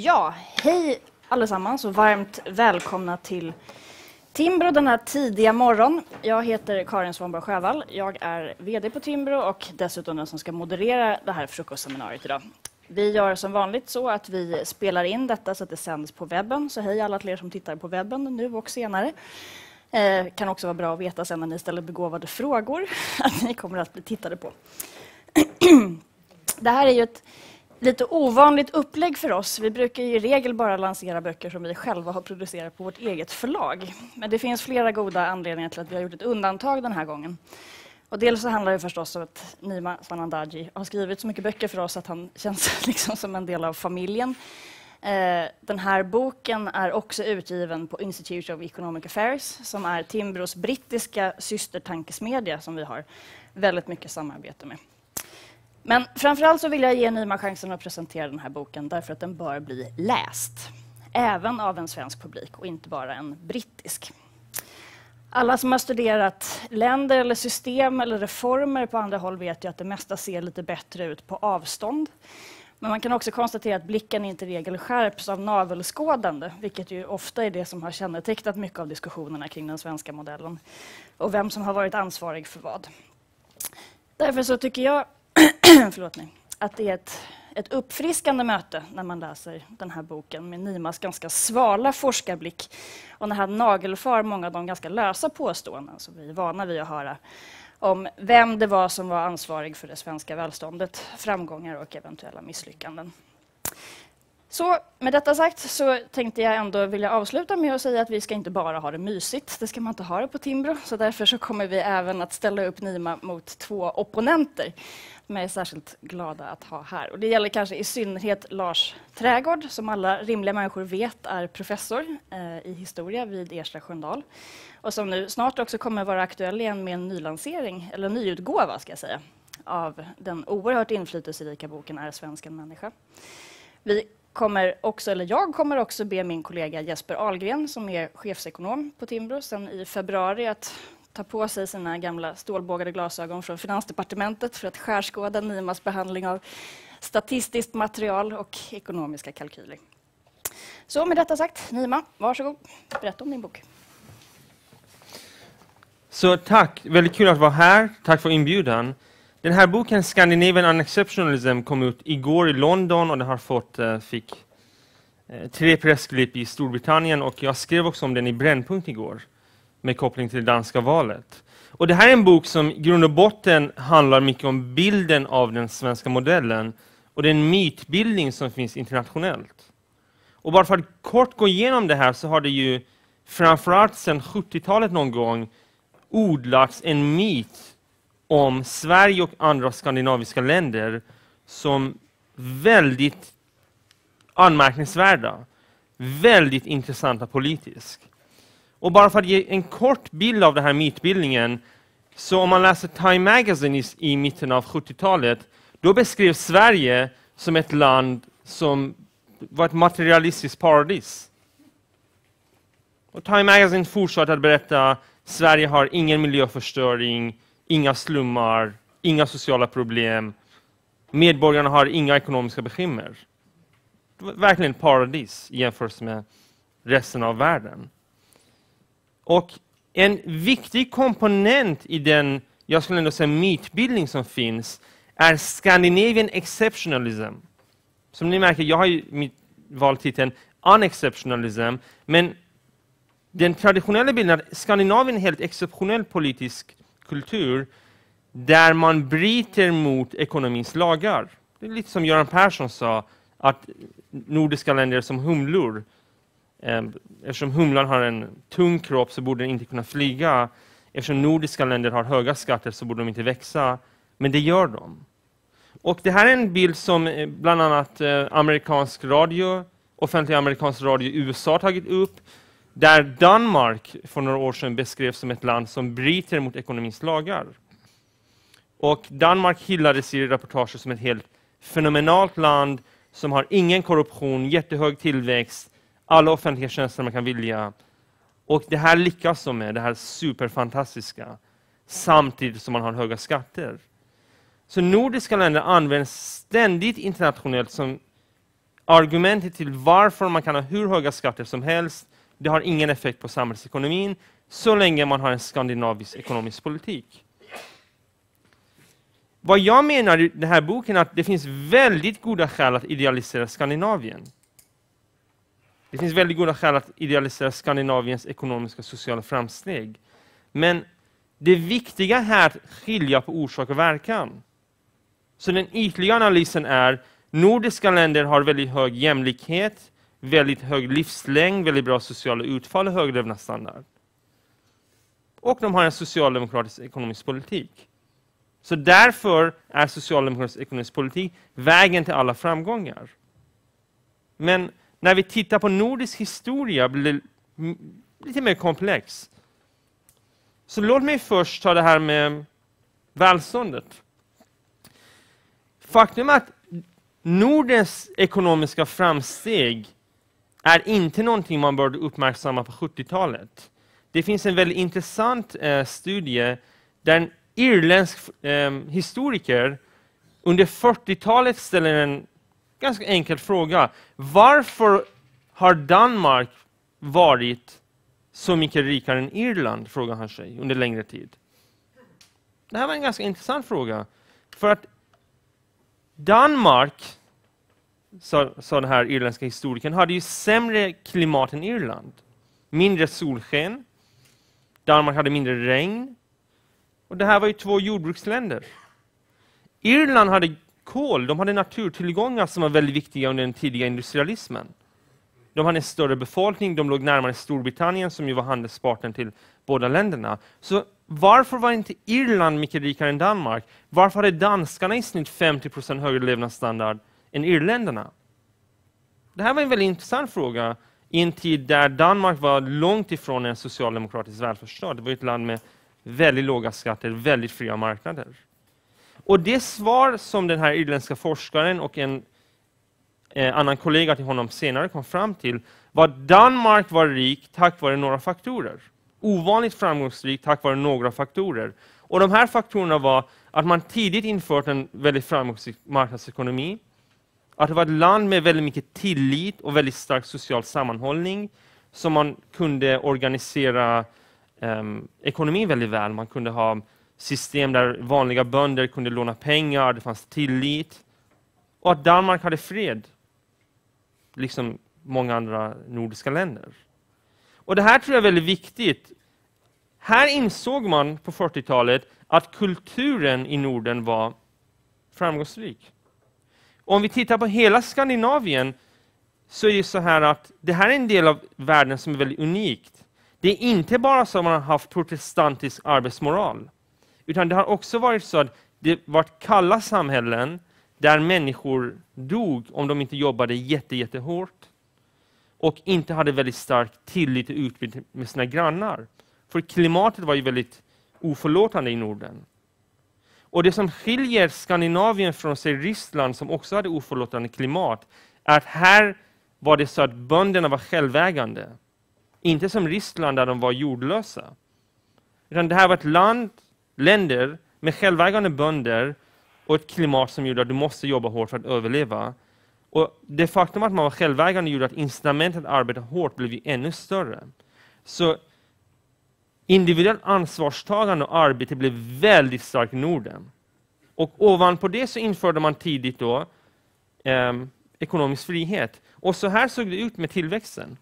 Ja, hej allesammans och varmt välkomna till Timbro den här tidiga morgon. Jag heter Karin Svanborg Sjövall. Jag är VD på Timbro och dessutom den som ska moderera det här frukostseminariet idag. Vi gör som vanligt så att vi spelar in detta så att det sänds på webben. Så hej alla till er som tittar på webben nu och senare. Eh, kan också vara bra att veta sen när ni ställer begåvade frågor att ni kommer att bli tittade på. det här är ju ett lite ovanligt upplägg för oss. Vi brukar i regel bara lansera böcker som vi själva har producerat på vårt eget förlag. Men det finns flera goda anledningar till att vi har gjort ett undantag den här gången. Och dels så handlar det förstås om att Nima Sanandaji har skrivit så mycket böcker för oss att han känns liksom som en del av familjen. Eh, den här boken är också utgiven på Institute of Economic Affairs som är Timbros brittiska systertankesmedja som vi har väldigt mycket samarbete med. Men framförallt så vill jag ge Nima chansen att presentera den här boken därför att den bör bli läst. Även av en svensk publik och inte bara en brittisk. Alla som har studerat länder eller system eller reformer på andra håll vet ju att det mesta ser lite bättre ut på avstånd. Men man kan också konstatera att blicken inte i regel skärps av navelskådande, vilket ju ofta är det som har kännetecknat mycket av diskussionerna kring den svenska modellen och vem som har varit ansvarig för vad. Därför så tycker jag förlåt mig, att det är ett, ett uppfriskande möte när man läser den här boken med Nimas ganska svala forskarblick och när han nagelfar många av de ganska lösa påståenden som vi är vana vid att höra om vem det var som var ansvarig för det svenska välståndet, framgångar och eventuella misslyckanden. Så med detta sagt så tänkte jag ändå vilja avsluta med att säga att vi ska inte bara ha det mysigt, det ska man inte ha det på Timbro, så därför så kommer vi även att ställa upp Nima mot två opponenter mig är särskilt glada att ha här. Och det gäller kanske i synnerhet Lars Trägård, som alla rimliga människor vet är professor eh, i historia vid Ersta Sköndal och som nu snart också kommer vara aktuell igen med en nylansering, eller nyutgåva ska jag säga, av den oerhört inflytelserika boken Är svensk en människa? Vi kommer också, eller jag kommer också be min kollega Jesper Ahlgren, som är chefsekonom på Timbro sedan i februari, att ta på sig sina gamla stålbågade glasögon från Finansdepartementet för att skärskåda Nimas behandling av statistiskt material och ekonomiska kalkyler. Så med detta sagt, Nima, varsågod. Berätta om din bok. Så tack, väldigt kul att vara här. Tack för inbjudan. Den här boken, Scandinavian Unexceptionalism, kom ut igår i London och den har fått, eh, fick eh, tre pressklipp i Storbritannien och jag skrev också om den i Brännpunkt igår med koppling till det danska valet. Och det här är en bok som i grund och botten handlar mycket om bilden av den svenska modellen och den mytbildning som finns internationellt. Och bara för att kort gå igenom det här så har det ju framförallt sedan 70-talet någon gång odlats en myt om Sverige och andra skandinaviska länder som väldigt anmärkningsvärda, väldigt intressanta politiskt. Och bara för att ge en kort bild av den här mytbildningen, så om man läser Time Magazine i, i mitten av 70-talet, då beskrevs Sverige som ett land som var ett materialistiskt paradis. Och Time Magazine fortsatte att berätta Sverige har ingen miljöförstöring, inga slummar, inga sociala problem. Medborgarna har inga ekonomiska bekymmer. Det var verkligen ett paradis i med resten av världen. Och en viktig komponent i den, jag skulle ändå säga mytbildning som finns, är Scandinavian exceptionalism. Som ni märker, jag har ju valt titeln unexceptionalism, men den traditionella bilden är att Skandinavien är en helt exceptionell politisk kultur där man bryter mot ekonomins lagar. Det är lite som Göran Persson sa, att nordiska länder är som humlor. Ehm, eftersom humlan har en tung kropp så borde den inte kunna flyga. Eftersom nordiska länder har höga skatter så borde de inte växa. Men det gör de. Och det här är en bild som eh, bland annat eh, amerikansk radio, offentlig amerikansk radio i USA tagit upp, där Danmark för några år sedan beskrevs som ett land som bryter mot ekonomins lagar. Och Danmark hyllades i reportaget som ett helt fenomenalt land som har ingen korruption, jättehög tillväxt, alla offentliga tjänster man kan vilja. Och det här lyckas de med, det här superfantastiska, samtidigt som man har höga skatter. Så nordiska länder används ständigt internationellt som argumentet till varför man kan ha hur höga skatter som helst, det har ingen effekt på samhällsekonomin så länge man har en skandinavisk ekonomisk politik. Vad jag menar i den här boken är att det finns väldigt goda skäl att idealisera Skandinavien. Det finns väldigt goda skäl att idealisera Skandinaviens ekonomiska och sociala framsteg. Men det viktiga här är att skilja på orsak och verkan. Så den ytliga analysen är nordiska länder har väldigt hög jämlikhet, väldigt hög livslängd, väldigt bra sociala utfall och hög levnadsstandard. Och de har en socialdemokratisk ekonomisk politik. Så därför är socialdemokratisk ekonomisk politik vägen till alla framgångar. Men när vi tittar på nordisk historia blir det lite mer komplext. Så låt mig först ta det här med välståndet. Faktum är att Nordens ekonomiska framsteg är inte någonting man började uppmärksamma på 70-talet. Det finns en väldigt intressant eh, studie där en irländsk eh, historiker under 40-talet ställer en ganska enkel fråga. Varför har Danmark varit så mycket rikare än Irland, frågar han sig, under längre tid. Det här var en ganska intressant fråga. För att Danmark, sa, sa den här irländska historikern, hade ju sämre klimat än Irland. Mindre solsken. Danmark hade mindre regn. Och det här var ju två jordbruksländer. Irland hade kol, de hade naturtillgångar som var väldigt viktiga under den tidiga industrialismen. De hade en större befolkning, de låg närmare Storbritannien som ju var handelspartner till båda länderna. Så varför var inte Irland mycket rikare än Danmark? Varför hade danskarna i snitt 50 procent högre levnadsstandard än irländarna? Det här var en väldigt intressant fråga i en tid där Danmark var långt ifrån en socialdemokratisk välfärdsstat. Det var ett land med väldigt låga skatter, väldigt fria marknader. Och det svar som den här irländska forskaren och en eh, annan kollega till honom senare kom fram till var att Danmark var rik tack vare några faktorer. Ovanligt framgångsrik tack vare några faktorer. Och de här faktorerna var att man tidigt infört en väldigt framgångsrik marknadsekonomi, att det var ett land med väldigt mycket tillit och väldigt stark social sammanhållning, som man kunde organisera um, ekonomin väldigt väl. Man kunde ha system där vanliga bönder kunde låna pengar, det fanns tillit. Och att Danmark hade fred liksom många andra nordiska länder. Och Det här tror jag är väldigt viktigt. Här insåg man på 40-talet att kulturen i Norden var framgångsrik. Om vi tittar på hela Skandinavien så är det så här att det här är en del av världen som är väldigt unikt. Det är inte bara så att man har haft protestantisk arbetsmoral, utan det har också varit så att det varit kalla samhällen där människor dog om de inte jobbade jätte, jättehårt och inte hade väldigt stark tillit och utbyte med sina grannar. För klimatet var ju väldigt oförlåtande i Norden. Och det som skiljer Skandinavien från say, Ryssland, som också hade oförlåtande klimat, är att här var det så att bönderna var självägande. Inte som Ryssland där de var jordlösa. Utan det här var ett land, länder med självägande bönder och ett klimat som gjorde att du måste jobba hårt för att överleva. Och Det faktum att man var självägande gjorde att incitamentet att arbeta hårt blev ännu större. Så individuellt ansvarstagande och arbete blev väldigt starkt i Norden. Och ovanpå det så införde man tidigt då eh, ekonomisk frihet. Och så här såg det ut med tillväxten.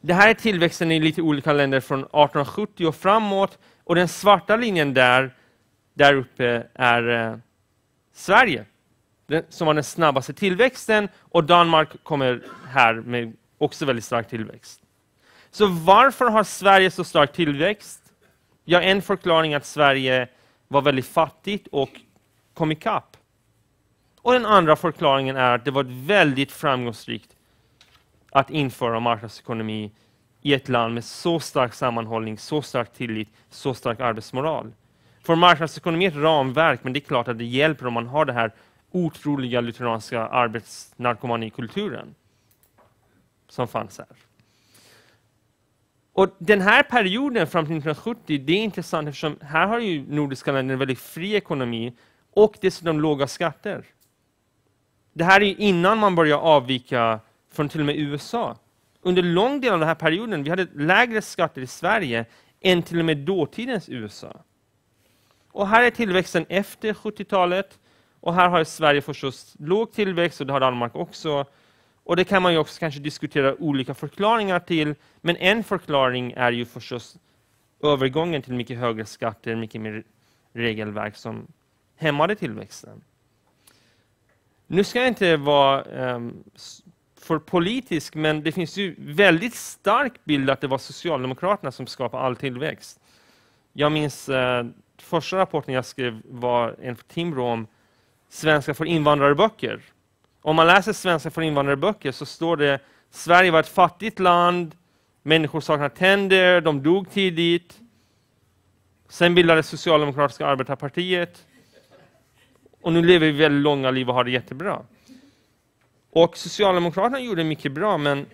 Det här är tillväxten i lite olika länder från 1870 och framåt. Och den svarta linjen där, där uppe är eh, Sverige, som har den snabbaste tillväxten, och Danmark kommer här med också väldigt stark tillväxt. Så varför har Sverige så stark tillväxt? Ja, en förklaring är att Sverige var väldigt fattigt och kom ikapp. Och den andra förklaringen är att det var väldigt framgångsrikt att införa marknadsekonomi i ett land med så stark sammanhållning, så stark tillit, så stark arbetsmoral. För marknadsekonomi är ett ramverk, men det är klart att det hjälper om man har den här otroliga lutheranska arbetsnarkomanikulturen som fanns här. Och Den här perioden fram till 1970 det är intressant eftersom här har ju nordiska länder en väldigt fri ekonomi och dessutom låga skatter. Det här är innan man börjar avvika från till och med USA. Under lång del av den här perioden vi hade lägre skatter i Sverige än till och med dåtidens USA. Och här är tillväxten efter 70-talet. Och här har Sverige förstås låg tillväxt och det har Danmark också. Och det kan man ju också kanske diskutera olika förklaringar till. Men en förklaring är ju förstås övergången till mycket högre skatter, mycket mer regelverk som hämmade tillväxten. Nu ska jag inte vara um, för politisk, men det finns ju väldigt stark bild att det var Socialdemokraterna som skapade all tillväxt. Jag minns eh, första rapporten jag skrev var en för Timbro om svenska för invandrarböcker. Om man läser svenska för invandrarböcker så står det Sverige var ett fattigt land, människor saknade tänder, de dog tidigt. Sen bildades Socialdemokratiska arbetarpartiet. Och nu lever vi väldigt långa liv och har det jättebra. Och Socialdemokraterna gjorde mycket bra, men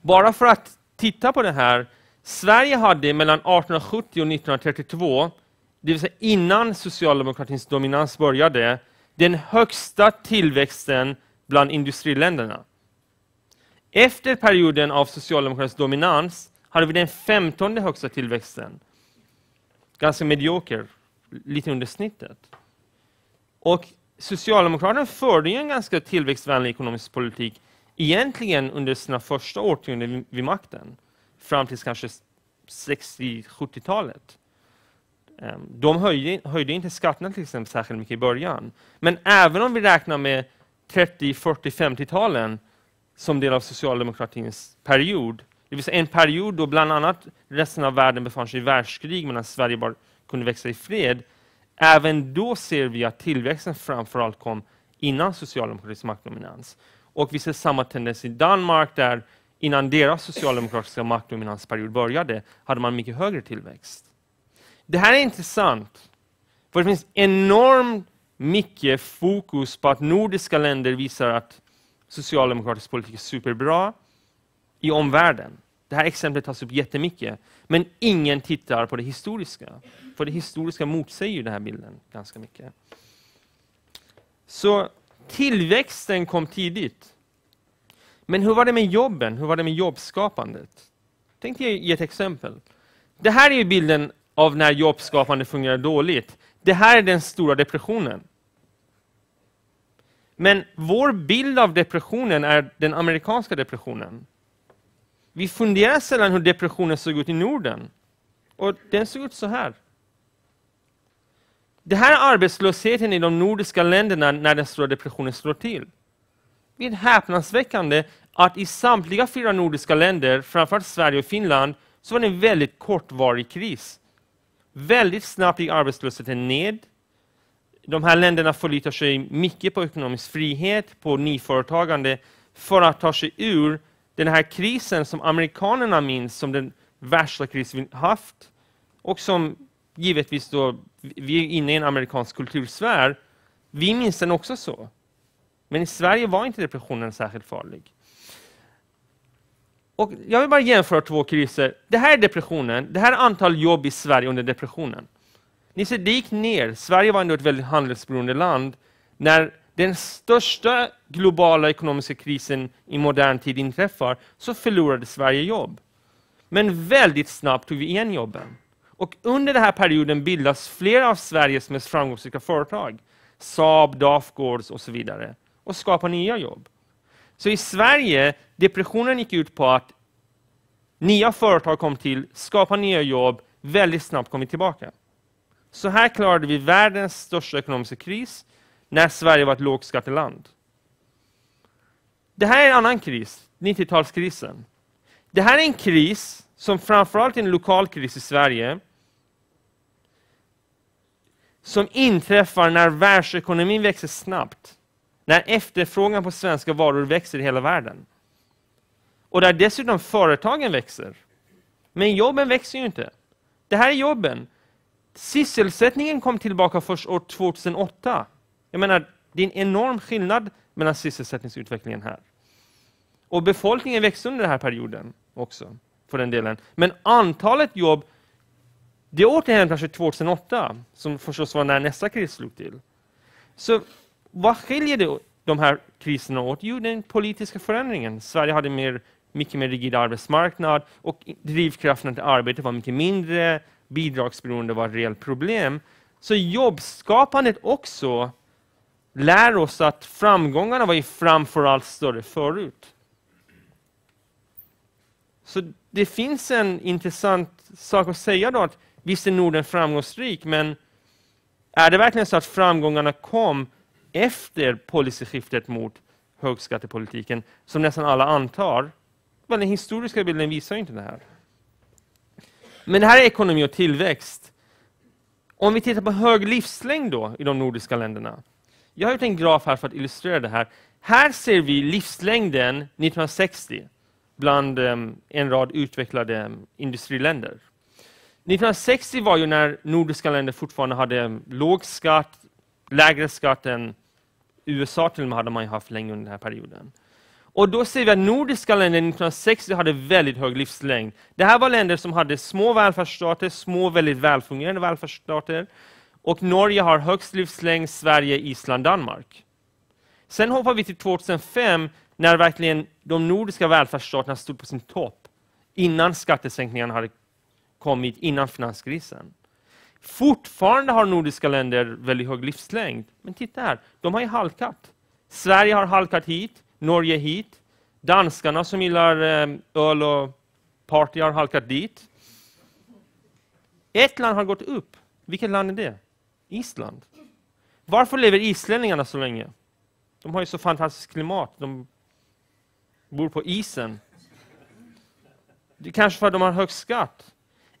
bara för att titta på det här. Sverige hade mellan 1870 och 1932, det vill säga innan socialdemokratins dominans började, den högsta tillväxten bland industriländerna. Efter perioden av socialdemokratisk dominans hade vi den femtonde högsta tillväxten. Ganska medioker, lite under snittet. Och Socialdemokraterna förde en ganska tillväxtvänlig ekonomisk politik egentligen under sina första årtionden vid makten, fram till kanske 60-70-talet. Ehm, de höjde, höjde, inte skatterna till exempel särskilt mycket i början. Men även om vi räknar med 30, 40, 50-talen som del av socialdemokratins period, det vill säga en period då bland annat resten av världen befann sig i världskrig medan Sverige bara kunde växa i fred, Även då ser vi att tillväxten framförallt kom innan socialdemokratisk maktdominans. Och vi ser samma tendens i Danmark där innan deras socialdemokratiska maktdominansperiod började hade man mycket högre tillväxt. Det här är intressant, för det finns enormt mycket fokus på att nordiska länder visar att socialdemokratisk politik är superbra i omvärlden. Det här exemplet tas upp jättemycket, men ingen tittar på det historiska. För det historiska motsäger den här bilden ganska mycket. Så tillväxten kom tidigt. Men hur var det med jobben? Hur var det med jobbskapandet? Tänkte jag ge ett exempel. Det här är bilden av när jobbskapande fungerar dåligt. Det här är den stora depressionen. Men vår bild av depressionen är den amerikanska depressionen. Vi funderar sällan hur depressionen såg ut i Norden. Och den såg ut så här. Det här är arbetslösheten i de nordiska länderna när den stora depressionen slår till. Det är häpnadsväckande att i samtliga fyra nordiska länder, framförallt Sverige och Finland, så var det en väldigt kortvarig kris. Väldigt snabbt gick arbetslösheten ned. De här länderna förlitar sig mycket på ekonomisk frihet, på nyföretagande, för att ta sig ur den här krisen som amerikanerna minns som den värsta kris vi haft och som givetvis då, vi är inne i en amerikansk kultursfär, vi minns den också så. Men i Sverige var inte depressionen särskilt farlig. Och jag vill bara jämföra två kriser. Det här är depressionen, det här är antal jobb i Sverige under depressionen. Ni ser, det gick ner. Sverige var ändå ett väldigt handelsberoende land. När den största globala ekonomiska krisen i modern tid inträffar, så förlorade Sverige jobb. Men väldigt snabbt tog vi igen jobben. Och under den här perioden bildas flera av Sveriges mest framgångsrika företag. Saab, Dafgårds och så vidare. Och skapar nya jobb. Så i Sverige, depressionen gick ut på att nya företag kom till, skapade nya jobb, väldigt snabbt kom vi tillbaka. Så här klarade vi världens största ekonomiska kris när Sverige var ett lågskatteland. Det här är en annan kris, 90-talskrisen. Det här är en kris som framförallt är en lokal kris i Sverige som inträffar när världsekonomin växer snabbt. När efterfrågan på svenska varor växer i hela världen. Och där dessutom företagen växer. Men jobben växer ju inte. Det här är jobben. Sysselsättningen kom tillbaka först år 2008. Jag menar, det är en enorm skillnad mellan sysselsättningsutvecklingen här. Och befolkningen växte under den här perioden också, för den delen. Men antalet jobb, det återhämtar sig 2008, som förstås var när nästa kris slog till. Så vad skiljer det de här kriserna åt? Jo, den politiska förändringen. Sverige hade mer, mycket mer rigid arbetsmarknad och drivkraften till arbete var mycket mindre. Bidragsberoende var ett reellt problem. Så jobbskapandet också lär oss att framgångarna var ju framförallt större förut. Så det finns en intressant sak att säga då att visst är Norden framgångsrik, men är det verkligen så att framgångarna kom efter policyskiftet mot högskattepolitiken, som nästan alla antar? Men den historiska bilden visar inte det här. Men det här är ekonomi och tillväxt. Om vi tittar på hög livslängd då i de nordiska länderna. Jag har gjort en graf här för att illustrera det här. Här ser vi livslängden 1960 bland ehm, en rad utvecklade ehm, industriländer. 1960 var ju när nordiska länder fortfarande hade ehm, låg skatt, lägre skatt än USA till och med hade man haft länge under den här perioden. Och då ser vi att nordiska länder 1960 hade väldigt hög livslängd. Det här var länder som hade små välfärdsstater, små väldigt välfungerande välfärdsstater. Och Norge har högst livslängd, Sverige, Island, Danmark. Sen hoppar vi till 2005 när verkligen de nordiska välfärdsstaterna stod på sin topp innan skattesänkningarna hade kommit, innan finanskrisen. Fortfarande har nordiska länder väldigt hög livslängd. Men titta här, de har ju halkat. Sverige har halkat hit, Norge hit. Danskarna som gillar eh, öl och party har halkat dit. Ett land har gått upp. Vilket land är det? Island. Varför lever islänningarna så länge? De har ju så fantastiskt klimat. De bor på isen. Det är kanske för att de har hög skatt.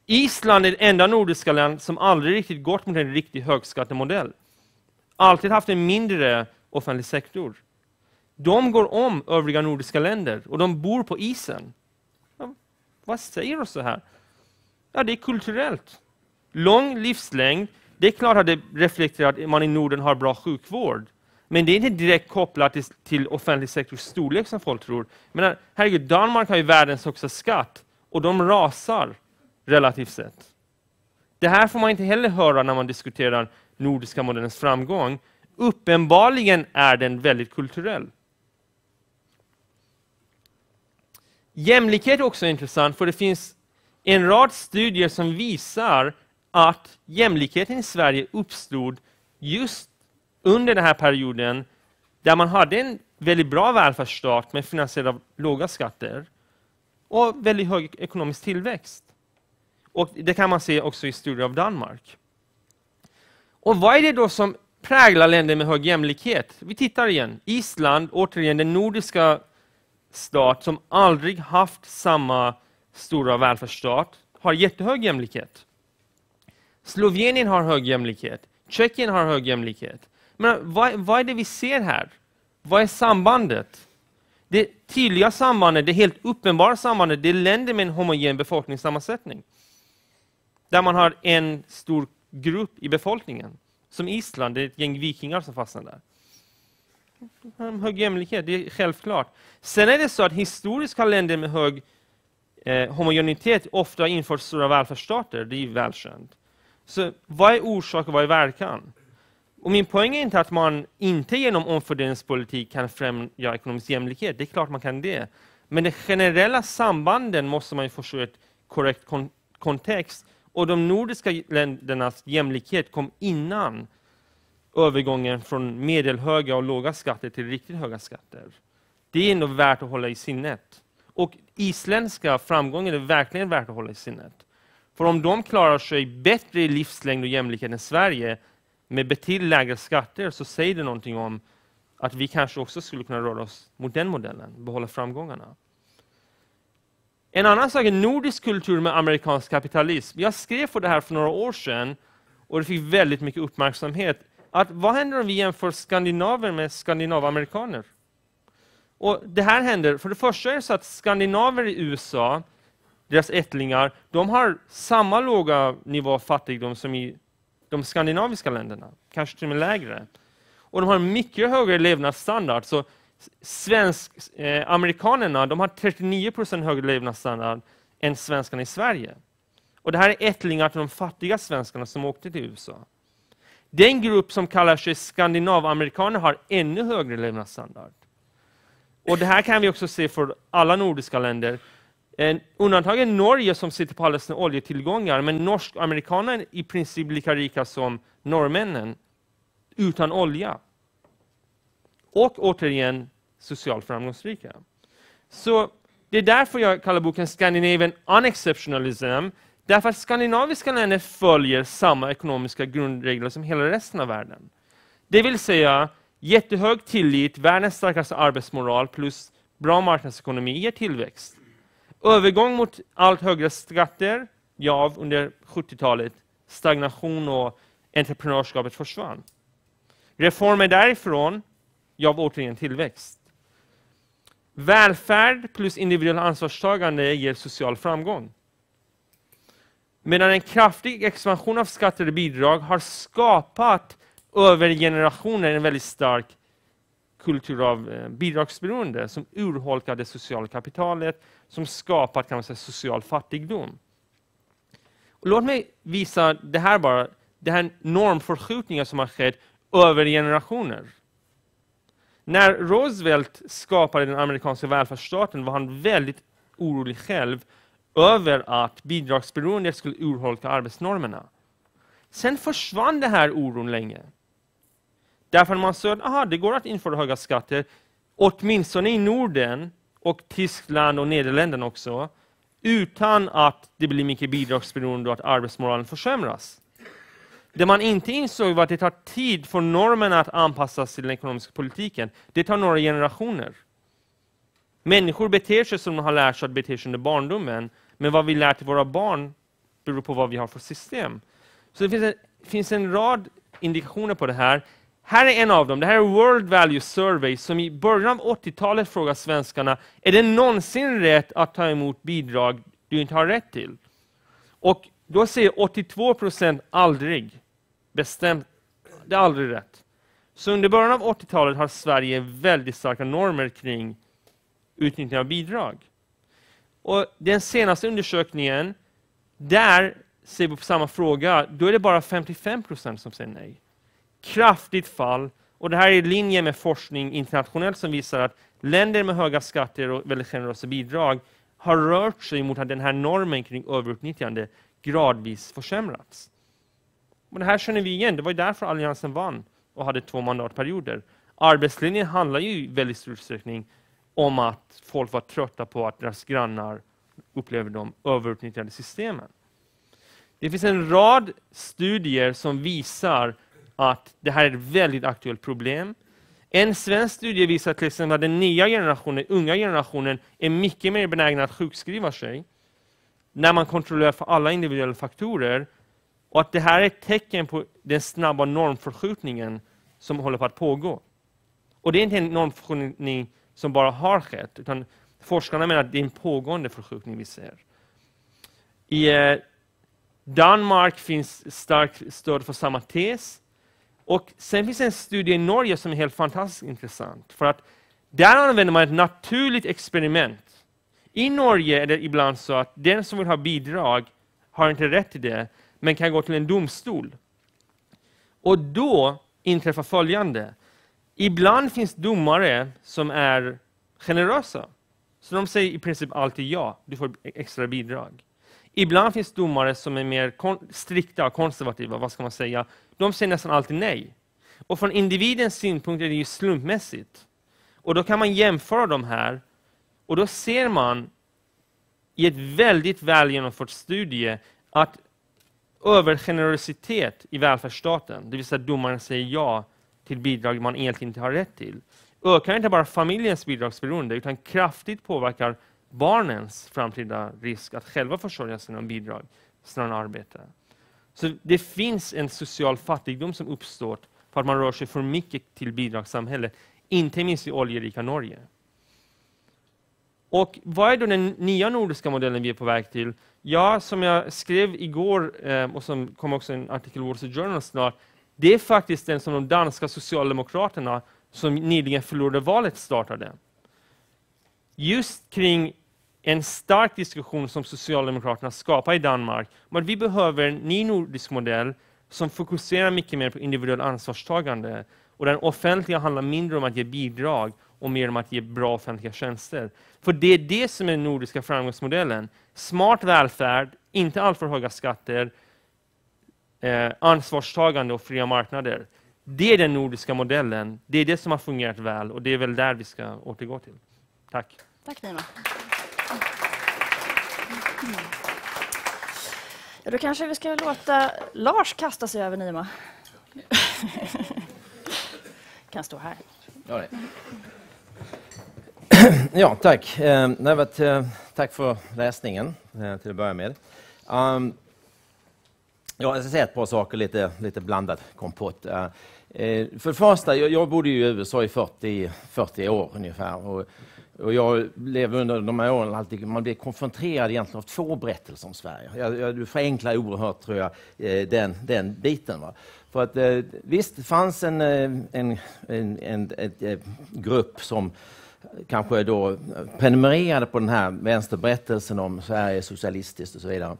Island är det enda nordiska land som aldrig riktigt gått mot en riktig högskattemodell. Alltid haft en mindre offentlig sektor. De går om övriga nordiska länder och de bor på isen. Ja, vad säger oss så här? Ja, det är kulturellt. Lång livslängd. Det är klart att det reflekterar att man i Norden har bra sjukvård. Men det är inte direkt kopplat till, till offentlig sektors storlek som folk tror. Men herregud, Danmark har ju världens högsta skatt och de rasar relativt sett. Det här får man inte heller höra när man diskuterar nordiska modellens framgång. Uppenbarligen är den väldigt kulturell. Jämlikhet är också intressant, för det finns en rad studier som visar att jämlikheten i Sverige uppstod just under den här perioden där man hade en väldigt bra välfärdsstat med finansierad av låga skatter och väldigt hög ekonomisk tillväxt. Och Det kan man se också i studier av Danmark. Och Vad är det då som präglar länder med hög jämlikhet? Vi tittar igen. Island, återigen den nordiska stat som aldrig haft samma stora välfärdsstat, har jättehög jämlikhet. Slovenien har hög jämlikhet. Tjeckien har hög jämlikhet. Men vad, vad är det vi ser här? Vad är sambandet? Det tydliga sambandet, det helt uppenbara sambandet, det är länder med en homogen befolkningssammansättning. Där man har en stor grupp i befolkningen. Som Island, det är ett gäng vikingar som fastnar där. Mm, hög jämlikhet, det är självklart. Sen är det så att historiskt har länder med hög eh, homogenitet ofta infört stora välfärdsstater, det är välkänt. Så vad är orsak och vad är verkan? Och min poäng är inte att man inte genom omfördelningspolitik kan främja ekonomisk jämlikhet. Det är klart man kan det. Men de generella sambanden måste man ju förstå i ett korrekt kon kontext. Och de nordiska ländernas jämlikhet kom innan övergången från medelhöga och låga skatter till riktigt höga skatter. Det är ändå värt att hålla i sinnet. Och isländska framgången är verkligen värt att hålla i sinnet. För om de klarar sig bättre i livslängd och jämlikhet än Sverige med betydligt lägre skatter så säger det någonting om att vi kanske också skulle kunna röra oss mot den modellen, behålla framgångarna. En annan sak är nordisk kultur med amerikansk kapitalism. Jag skrev för det här för några år sedan och det fick väldigt mycket uppmärksamhet. Att vad händer om vi jämför skandinaver med skandinavamerikaner? Och det här händer, för det första är det så att skandinaver i USA, deras ättlingar, de har samma låga nivå av fattigdom som i de skandinaviska länderna, kanske till och med lägre. Och de har mycket högre levnadsstandard. Så svensk, eh, amerikanerna de har 39 procent högre levnadsstandard än svenskarna i Sverige. Och Det här är ättlingar till de fattiga svenskarna som åkte till USA. Den grupp som kallar sig skandinavamerikaner har ännu högre levnadsstandard. Och det här kan vi också se för alla nordiska länder. Eh, Undantaget Norge som sitter på alla sina oljetillgångar, men norsk-amerikanerna är i princip lika rika som norrmännen, utan olja. Och återigen socialt framgångsrika. Så det är därför jag kallar boken Scandinavian Unexceptionalism, därför att skandinaviska länder följer samma ekonomiska grundregler som hela resten av världen. Det vill säga jättehög tillit, världens starkaste arbetsmoral plus bra marknadsekonomi ger tillväxt. Övergång mot allt högre skatter, ja, under 70-talet, stagnation och entreprenörskapet försvann. Reformer därifrån gav återigen tillväxt. Välfärd plus individuellt ansvarstagande ger social framgång. Medan en kraftig expansion av skatter och bidrag har skapat över generationer en väldigt stark kultur av eh, bidragsberoende som urholkar det sociala kapitalet, som skapar kan man säga, social fattigdom. Och låt mig visa det här bara, det här normförskjutningen som har skett över generationer. När Roosevelt skapade den amerikanska välfärdsstaten var han väldigt orolig själv över att bidragsberoendet skulle urholka arbetsnormerna. Sen försvann den här oron länge. Därför man sa att det går att införa höga skatter, åtminstone i Norden och Tyskland och Nederländerna också, utan att det blir mycket bidragsberoende och att arbetsmoralen försämras. Det man inte insåg var att det tar tid för normerna att anpassas till den ekonomiska politiken. Det tar några generationer. Människor beter sig som de har lärt sig att bete sig under barndomen, men vad vi lär till våra barn beror på vad vi har för system. Så det finns en, finns en rad indikationer på det här. Här är en av dem. Det här är World Value Survey som i början av 80-talet frågar svenskarna, är det någonsin rätt att ta emot bidrag du inte har rätt till? Och då säger 82 procent aldrig. Bestämt, det är aldrig rätt. Så under början av 80-talet har Sverige väldigt starka normer kring utnyttjande av bidrag. Och den senaste undersökningen, där ser vi på samma fråga, då är det bara 55 procent som säger nej kraftigt fall. Och det här är i linje med forskning internationellt som visar att länder med höga skatter och väldigt generösa bidrag har rört sig mot att den här normen kring överutnyttjande gradvis försämrats. Och det här känner vi igen, det var därför Alliansen vann och hade två mandatperioder. Arbetslinjen handlar ju i väldigt stor utsträckning om att folk var trötta på att deras grannar upplever de överutnyttjade systemen. Det finns en rad studier som visar att det här är ett väldigt aktuellt problem. En svensk studie visar till exempel att den nya generationen, unga generationen är mycket mer benägna att sjukskriva sig när man kontrollerar för alla individuella faktorer och att det här är ett tecken på den snabba normförskjutningen som håller på att pågå. Och det är inte en normförskjutning som bara har skett, utan forskarna menar att det är en pågående förskjutning vi ser. I eh, Danmark finns starkt stöd för samma tes. Och Sen finns en studie i Norge som är helt fantastiskt intressant. För att där använder man ett naturligt experiment. I Norge är det ibland så att den som vill ha bidrag har inte rätt till det, men kan gå till en domstol. Och då inträffar följande. Ibland finns domare som är generösa. Så de säger i princip alltid ja, du får extra bidrag. Ibland finns domare som är mer strikta och konservativa, vad ska man säga? De säger nästan alltid nej. Och från individens synpunkt är det ju slumpmässigt. Och då kan man jämföra de här och då ser man i ett väldigt väl genomfört studie att övergenerositet i välfärdsstaten, det vill säga att domaren säger ja till bidrag man egentligen inte har rätt till, ökar inte bara familjens bidragsberoende utan kraftigt påverkar barnens framtida risk att själva försörja sig genom bidrag snarare än arbete. Så det finns en social fattigdom som uppstår för att man rör sig för mycket till bidragssamhället, inte minst i oljerika Norge. Och vad är då den nya nordiska modellen vi är på väg till? Ja, som jag skrev igår, eh, och som kom också en artikel i Wall Street Journal snart, det är faktiskt den som de danska socialdemokraterna som nyligen förlorade valet startade. Just kring en stark diskussion som Socialdemokraterna skapar i Danmark om att vi behöver en ny nordisk modell som fokuserar mycket mer på individuellt ansvarstagande och den offentliga handlar mindre om att ge bidrag och mer om att ge bra offentliga tjänster. För det är det som är den nordiska framgångsmodellen. Smart välfärd, inte alltför höga skatter, eh, ansvarstagande och fria marknader. Det är den nordiska modellen. Det är det som har fungerat väl och det är väl där vi ska återgå till. Tack. Tack Nima. Ja, då kanske vi ska låta Lars kasta sig över Nima. kan stå här. Ja, ja tack. Eh, varit, eh, tack för läsningen eh, till att börja med. Um, ja, jag ska säga ett par saker, lite, lite blandad kompott. Uh, eh, för det första, jag, jag bodde i USA i 40, 40 år ungefär. Och, och jag lever under de här åren alltid, man blir konfronterad egentligen av två berättelser om Sverige. Jag, jag, du förenklar oerhört, tror jag, eh, den, den biten. Va? För att, eh, visst, det fanns en, eh, en, en, en, en eh, grupp som kanske då prenumererade på den här vänsterberättelsen om Sverige socialistiskt och så vidare.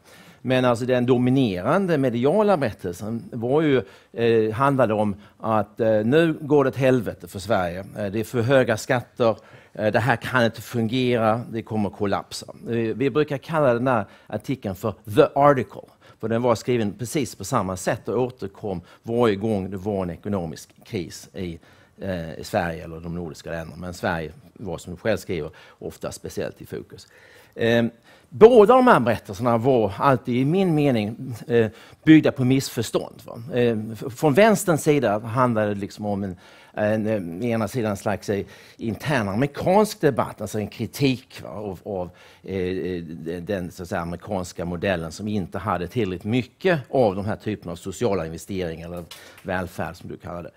Men alltså den dominerande mediala berättelsen var ju, eh, handlade om att eh, nu går det ett helvete för Sverige. Eh, det är för höga skatter, eh, det här kan inte fungera, det kommer kollapsa. Eh, vi brukar kalla den här artikeln för the article. För den var skriven precis på samma sätt och återkom varje gång det var en ekonomisk kris i, eh, i Sverige eller de nordiska länderna. Men Sverige var, som du själv skriver, ofta speciellt i fokus. Eh, båda de här berättelserna var alltid, i min mening, eh, byggda på missförstånd. Eh, från vänsterns sida handlade det liksom om en en, en, ena sidan en slags intern amerikansk debatt, alltså en kritik va, av, av eh, den så att säga, amerikanska modellen som inte hade tillräckligt mycket av de här typerna av sociala investeringar, eller välfärd som du kallar det.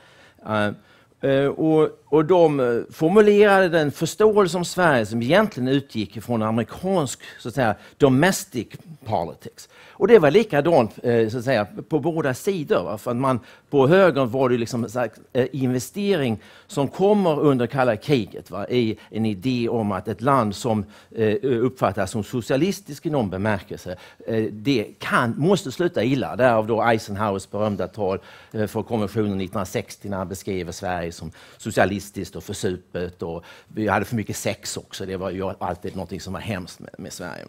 Uh, Eh, och, och de eh, formulerade den förståelse om Sverige som egentligen utgick från amerikansk så att säga, domestic politics. Och det var likadant eh, så att säga, på båda sidor. Va? För att man, på högern var det liksom en slags, investering som kommer under kalla kriget va? i en idé om att ett land som uppfattas som socialistiskt i någon bemärkelse, det kan, måste sluta illa. Därav då Eisenhowers berömda tal för konventionen 1960 när han beskriver Sverige som socialistiskt och försupet och vi hade för mycket sex också. Det var ju alltid något som var hemskt med, med Sverige.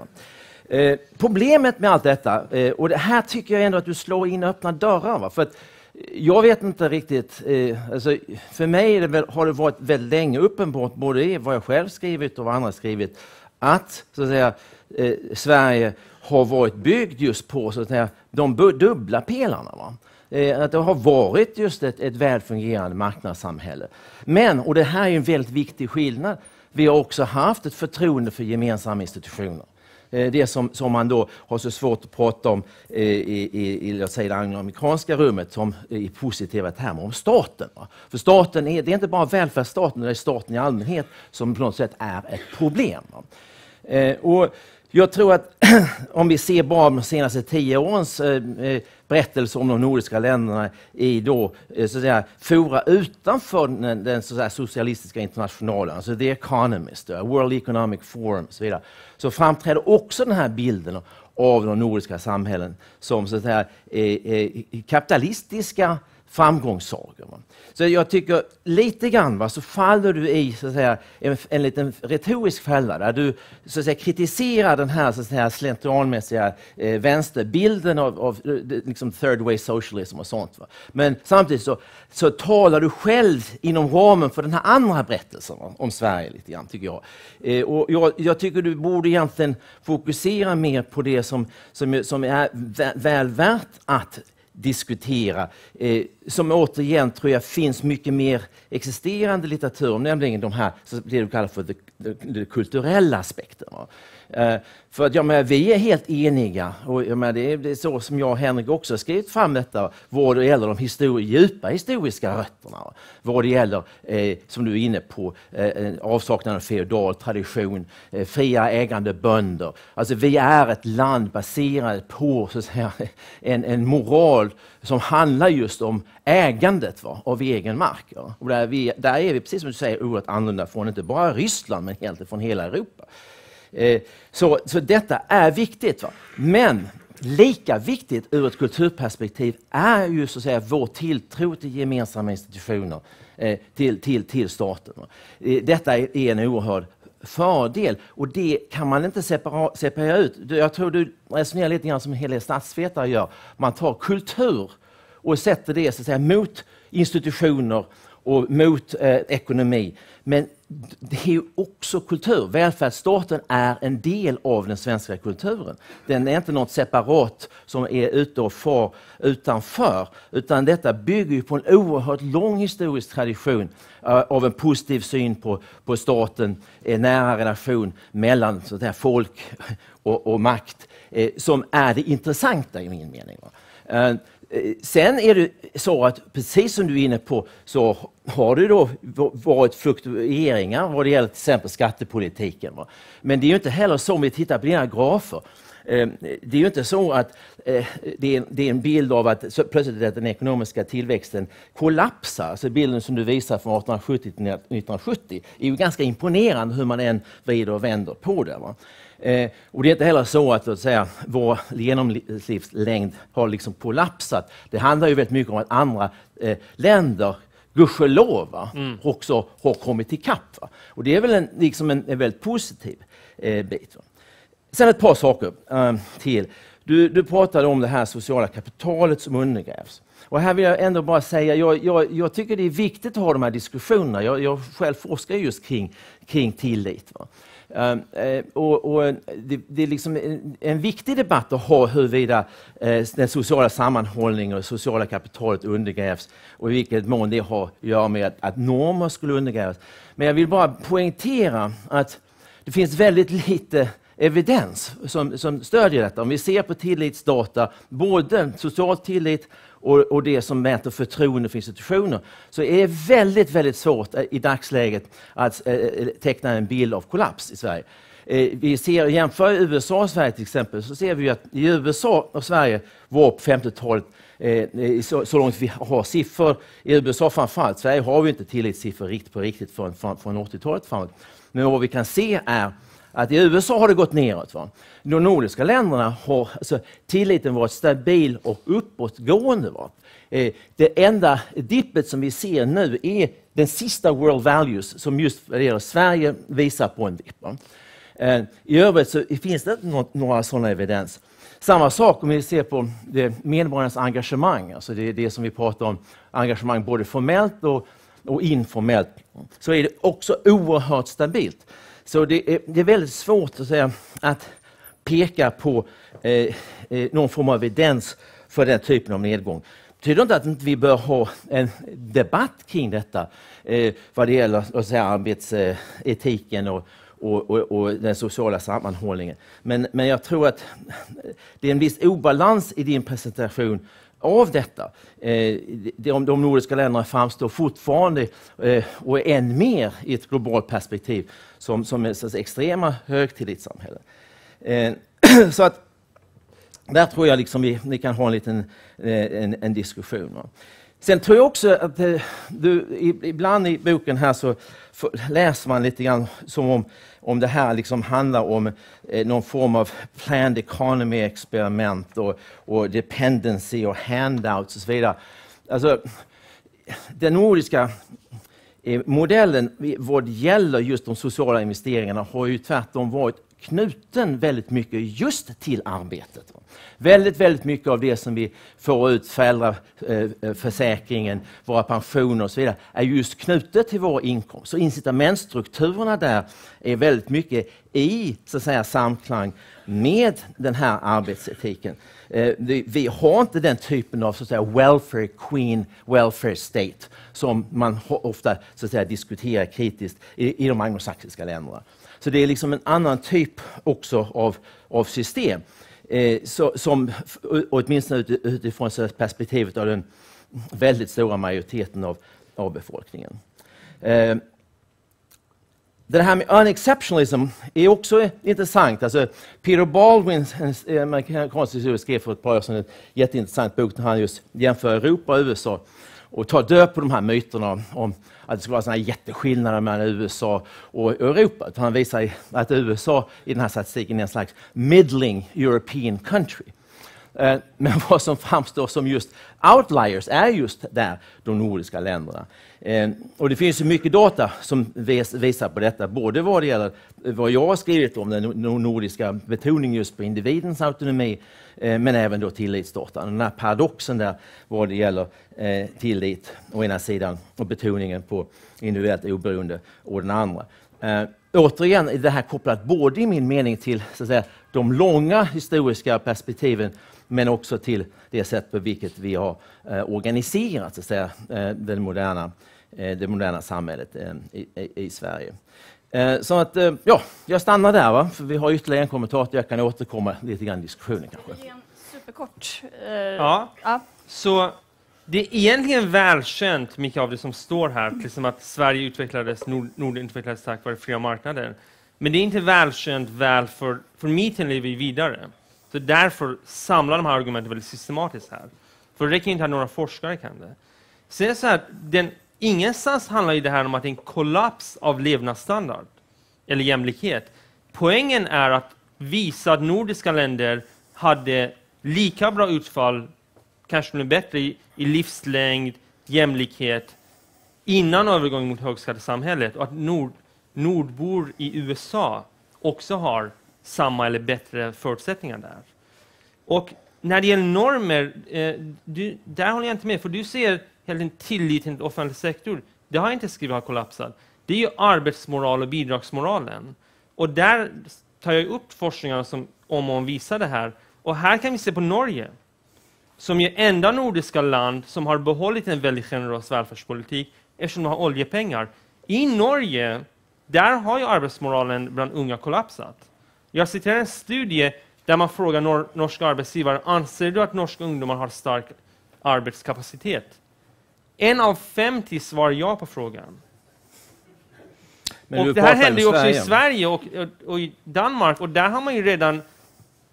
Eh, problemet med allt detta, eh, och det här tycker jag ändå att du slår in öppna dörrar. Va? För att eh, jag vet inte riktigt, eh, alltså, för mig det väl, har det varit väldigt länge uppenbart, både i vad jag själv skrivit och vad andra skrivit, att, så att säga, eh, Sverige har varit byggd just på så att säga, de dubbla pelarna. Va? Eh, att det har varit just ett, ett väl fungerande marknadssamhälle. Men, och det här är en väldigt viktig skillnad, vi har också haft ett förtroende för gemensamma institutioner. Eh, det som, som man då har så svårt att prata om eh, i, i, i låt säga, det angloamerikanska rummet som i positiva termer om staten. För staten är, det är inte bara välfärdsstaten, det är staten i allmänhet som på något sätt är ett problem. Och jag tror att om vi ser bara de senaste tio årens eh, eh, berättelser om de nordiska länderna i då, eh, så att säga, fora utanför den, den så säga, socialistiska internationalen, alltså The Economist, World Economic Forum och så vidare, så framträder också den här bilden av de nordiska samhällen som så att säga, kapitalistiska framgångssagor. Så jag tycker lite grann va, så faller du i så att säga, en, en liten retorisk fälla där du så att säga, kritiserar den här så att säga, slentrianmässiga eh, vänsterbilden av, av eh, liksom third way socialism och sånt. Va. Men samtidigt så, så talar du själv inom ramen för den här andra berättelsen va, om Sverige lite grann, tycker jag. Eh, och jag. Jag tycker du borde egentligen fokusera mer på det som, som, som är väl värt att diskutera, eh, som återigen tror jag finns mycket mer existerande litteratur om, nämligen de här, det du kallar för de, kulturella aspekterna. Eh, för att, jag menar, vi är helt eniga, och jag menar, det, är, det är så som jag och Henrik också har skrivit fram detta, vad det gäller de histori djupa historiska rötterna. Vad det gäller, eh, som du är inne på, eh, avsaknaden av feodal tradition, eh, fria ägande bönder. Alltså, vi är ett land baserat på så att säga, en, en moral som handlar just om ägandet va, av egen mark. Ja. Och där, vi, där är vi, precis som du säger, oerhört annorlunda från inte bara Ryssland, men helt från hela Europa. Eh, så, så detta är viktigt. Va? Men lika viktigt ur ett kulturperspektiv är ju så att säga vår tilltro till gemensamma institutioner, eh, till, till, till staten. Va? Eh, detta är en oerhörd fördel och det kan man inte separa, separera ut. Jag tror du resonerar lite grann som en hel del statsvetare gör. Man tar kultur och sätter det så att säga, mot institutioner och mot eh, ekonomi. Men det är också kultur. Välfärdsstaten är en del av den svenska kulturen. Den är inte något separat som är ute och far utanför, utan detta bygger på en oerhört lång historisk tradition eh, av en positiv syn på, på staten, en nära relation mellan så där, folk och, och makt, eh, som är det intressanta i min mening. Sen är det så att precis som du är inne på så har det då varit fluktueringar vad det gäller till exempel skattepolitiken. Men det är ju inte heller så om vi tittar på dina grafer. Eh, det är ju inte så att eh, det är en bild av att plötsligt att den ekonomiska tillväxten kollapsar. Alltså bilden som du visar från 1870 till 1970 är ju ganska imponerande hur man än vrider och vänder på det. Va? Eh, och det är inte heller så att, att säga, vår genomsnittslängd har liksom kollapsat. Det handlar ju väldigt mycket om att andra länder gudskelov mm. också har kommit ikapp. Va? Och det är väl en, liksom en, en väldigt positiv eh, bit. Va? Sen ett par saker eh, till. Du, du pratade om det här sociala kapitalet som undergrävs. Och här vill jag ändå bara säga, jag, jag, jag tycker det är viktigt att ha de här diskussionerna. Jag, jag själv forskar just kring, kring tillit. Va? Ehm, eh, och, och det, det, är liksom en, en, viktig debatt att ha huruvida eh, den sociala sammanhållningen och det sociala kapitalet undergrävs och i vilket mån det har att göra med att, att normer skulle undergrävas. Men jag vill bara poängtera att det finns väldigt lite evidens som, som stödjer detta. Om vi ser på tillitsdata, både social tillit och, och det som mäter förtroende för institutioner, så är det väldigt, väldigt svårt eh, i dagsläget att eh, eh, teckna en bild av kollaps i Sverige. Eh, vi ser, jämför USA och Sverige till exempel, så ser vi att i USA och Sverige var på 50-talet eh, så, så, långt vi har siffror. I USA framförallt, Sverige har vi inte tillitssiffror riktigt på riktigt från, från, från 80-talet framåt. Men vad vi kan se är att i USA har det gått neråt. Va? De nordiska länderna har alltså, tilliten varit stabil och uppåtgående. Va? Eh, det enda dippet som vi ser nu är den sista World Values som just vad det gäller Sverige visar på en dipp. Eh, I övrigt så finns det inte några sådana evidens. Samma sak om vi ser på det, medborgarnas engagemang, alltså det, det som vi pratar om, engagemang både formellt och, och informellt, så är det också oerhört stabilt. Så det är, det är väldigt svårt att, säga, att peka på eh, eh någon form av evidens för den typen av nedgång. Det betyder inte att inte vi bör ha en debatt kring detta eh, vad det gäller att säga, arbetsetiken och, och, och, och, den sociala sammanhållningen. Men, men jag tror att det är en viss obalans i din presentation av detta. Eh, de, de nordiska länderna framstår fortfarande, eh, och än mer i ett globalt perspektiv, som, som extrema högtillitssamhällen. Eh, så att där tror jag liksom vi, vi kan ha en liten en, en diskussion. Sen tror jag också att eh, du, ibland i boken här så läser man lite grann som om, om det här liksom handlar om eh, någon form av planned economy-experiment och, och dependency och handouts och så vidare. Alltså, den nordiska eh, modellen vad gäller just de sociala investeringarna har ju tvärtom varit knuten väldigt mycket just till arbetet. Väldigt, väldigt mycket av det som vi får ut, föräldraförsäkringen, eh, eh, våra pensioner och så vidare, är just knutet till vår inkomst. Så incitamentstrukturerna där är väldigt mycket i så att säga, samklang med den här arbetsetiken. Eh, vi har inte den typen av så att säga, welfare queen, welfare state som man ofta så att säga, diskuterar kritiskt i, i de anglosaxiska länderna. Så det är liksom en annan typ också av, av system. Eh, så, som, åtminstone utifrån perspektivet av den väldigt stora majoriteten av, av befolkningen. Eh, det här med unexceptionalism är också intressant. Alltså, Peter Baldwin, en amerikansk historiker, skrev för ett par år sedan en jätteintressant bok där han just jämför Europa och USA och ta död på de här myterna om att det skulle vara såna jätteskillnader mellan USA och Europa. Han visar att USA i den här statistiken är en slags middling European country. Eh, men vad som framstår som just outliers är just där de nordiska länderna. Eh, och det finns mycket data som visar på detta, både vad det gäller eh, vad jag har skrivit om den nordiska betoningen just på individens autonomi, men även då tillitsdatan. Den här paradoxen där vad det gäller tillit å ena sidan och betoningen på individuellt oberoende å den andra. Återigen är det här kopplat både i min mening till så att säga, de långa historiska perspektiven men också till det sätt på vilket vi har eh, organiserat så att säga, eh, den moderna, eh, det moderna samhället eh, i, i, i, Sverige. Eh, så att, eh, ja, jag stannar där, va? för vi har ytterligare en kommentar. Jag kan återkomma lite grann i diskussionen. Kanske. Superkort. ja. ja. Så det är egentligen välkänt, mycket av det som står här, liksom att Sverige utvecklades, Nord, Norden utvecklades tack vare fria marknader. Men det är inte välkänt väl för, för myten lever vidare. Så därför samlar de här argumenten väldigt systematiskt här. För det räcker inte att några forskare kan det. Sen så här, den, ingenstans handlar det här om att det är en kollaps av levnadsstandard eller jämlikhet. Poängen är att visa att nordiska länder hade lika bra utfall, kanske bättre, i, i livslängd, jämlikhet innan övergången mot högskattesamhället och att nord, nordbor i USA också har samma eller bättre förutsättningar där. Och när det gäller normer, eh, du, där håller jag inte med, för du ser hela tilliten till offentlig sektor. Det har jag inte skrivit har kollapsat. Det är ju arbetsmoral och bidragsmoralen. Och där tar jag upp forskningarna som om och om visar det här. Och här kan vi se på Norge, som är enda nordiska land som har behållit en väldigt generös välfärdspolitik eftersom de har oljepengar. I Norge, där har ju arbetsmoralen bland unga kollapsat. Jag citerar en studie där man frågar nor norska arbetsgivare, anser du att norska ungdomar har stark arbetskapacitet? En av 50 svarar ja på frågan. Men och det här händer ju också Sverige. i Sverige och, och, och, i Danmark, och där har man ju redan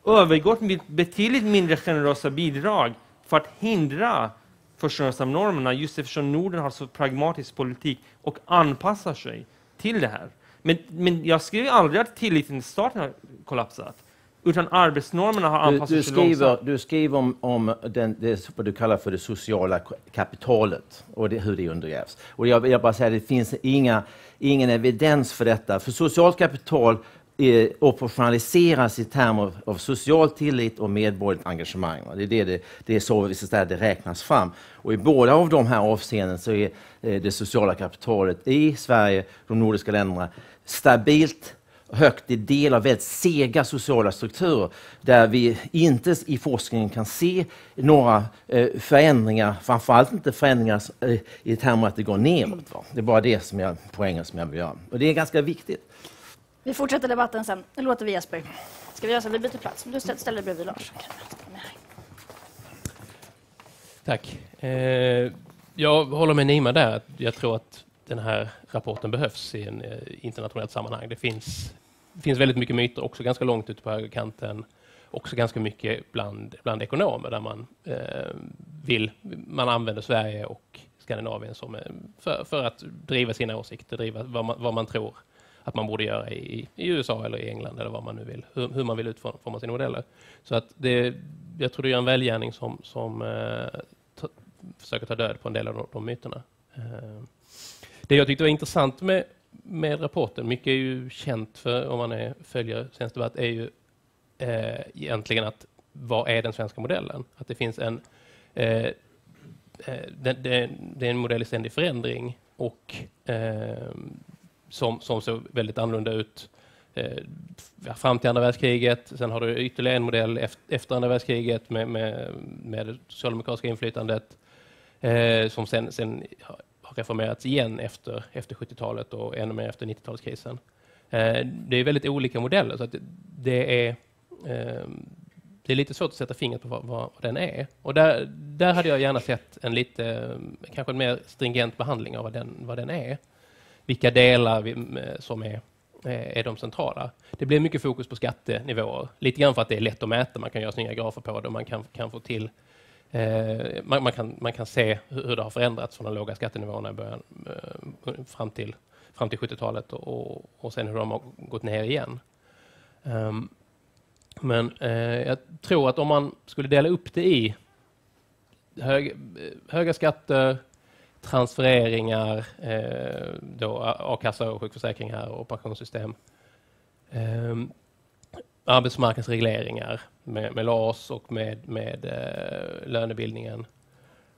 övergått med betydligt mindre generösa bidrag för att hindra förstörelsen av normerna, just eftersom Norden har så pragmatisk politik och anpassar sig till det här. Men, men jag skriver aldrig att tilliten till staten har kollapsat. Utan arbetsnormerna har anpassat du, du skriver, långsamt. Du skriver om, om den, det, vad du kallar för det sociala kapitalet och det, hur det undergrävs. Och jag vill bara säga att det finns inga, ingen evidens för detta. För socialt kapital eh, operationaliseras i termer av social tillit och medborgerligt engagemang. Det är, det, det, det är så det räknas fram. Och I båda av de här avseenden så är eh, det sociala kapitalet i Sverige, de nordiska länderna, stabilt högt i del av väldigt sega sociala strukturer där vi inte i forskningen kan se några eh, förändringar, framförallt inte förändringar eh, i termer att det går neråt. Va? Det är bara det som jag, poängen som jag vill göra. Och det är ganska viktigt. Vi fortsätter debatten sen. Nu låter vi Jesper. Ska vi göra så vi byter plats? Du ställer dig bredvid Lars. Tack. Eh, jag håller med Nima där. Jag tror att den här rapporten behövs i en eh, internationellt sammanhang. Det finns, det finns väldigt mycket myter, också ganska långt ute på högerkanten. Också ganska mycket bland, bland ekonomer där man eh, vill, man använder Sverige och Skandinavien som, eh, för, för att driva sina åsikter, driva vad man, vad man tror att man borde göra i, i USA eller i England eller vad man nu vill, hur, hur man vill utforma sina modeller. Så att det, jag tror det är en välgärning som, som eh, ta, försöker ta död på en del av de, de myterna. Eh, det jag tyckte var intressant med, med rapporten, mycket är ju känt för om man är, följer svensk debatt, är ju eh, egentligen att vad är den svenska modellen? Att det finns en eh, eh det, det, det, är en modell i ständig förändring och eh, som, som såg väldigt annorlunda ut eh, fram till andra världskriget. Sen har du ytterligare en modell efter andra världskriget med, med, med det socialdemokratiska inflytandet eh, som sen, sen har reformerats igen efter, efter 70-talet och ännu mer efter 90-talskrisen. Eh, det är väldigt olika modeller så att det är eh, det är lite svårt att sätta fingret på vad, vad, den är. Och där, där hade jag gärna sett en lite, kanske en mer stringent behandling av vad den, vad den är. Vilka delar vi, som är, eh, är de centrala. Det blir mycket fokus på skattenivåer. Lite grann för att det är lätt att mäta. Man kan göra snygga grafer på det och man kan, kan få till Eh, man, man, kan, man kan se hur det har förändrats från de låga skattenivåerna i början eh, fram till, fram till 70-talet och, och sen hur de har gått ner igen. Um, Men eh, jag tror att om man skulle dela upp det i hög, eh, höga skatter, transfereringar, eh, då a-kassa och sjukförsäkringar och pensionssystem. Ehm, arbetsmarknadsregleringar med, med LAS och med, med eh, lönebildningen.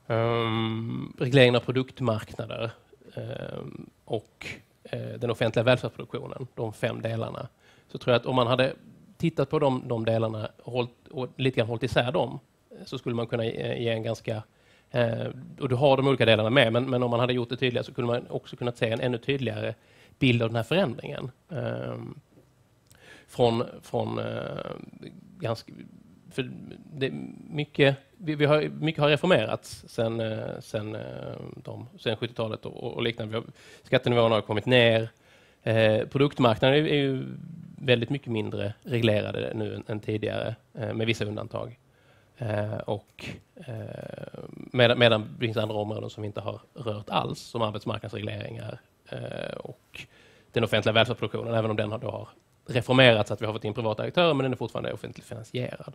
Ehm, Regleringen av produktmarknader ehm, och eh, den offentliga välfärdsproduktionen, de fem delarna. Så tror jag att om man hade tittat på de, de delarna och, hållit, och lite grann hållit isär dem så skulle man kunna ge, ge en ganska Eh, och du har de olika delarna med, men, men, om man hade gjort det tydligare så kunde man också kunnat se en ännu tydligare bild av den här förändringen. Eh, från, från eh, ganska, för det mycket, vi, vi, har, mycket har reformerats sen, eh, sen, uh, sen 70-talet och, och liknande. Skattenivåerna har kommit ner. Eh, produktmarknaden är, är, ju väldigt mycket mindre reglerade nu än, än tidigare, eh, med vissa undantag. Eh, och, eh, med, medan det finns andra områden som vi inte har rört alls, som arbetsmarknadsregleringar eh, och den offentliga välfärdsproduktionen, även om den har, då har reformerats, att vi har fått in privata aktörer, men den är fortfarande offentligt finansierad.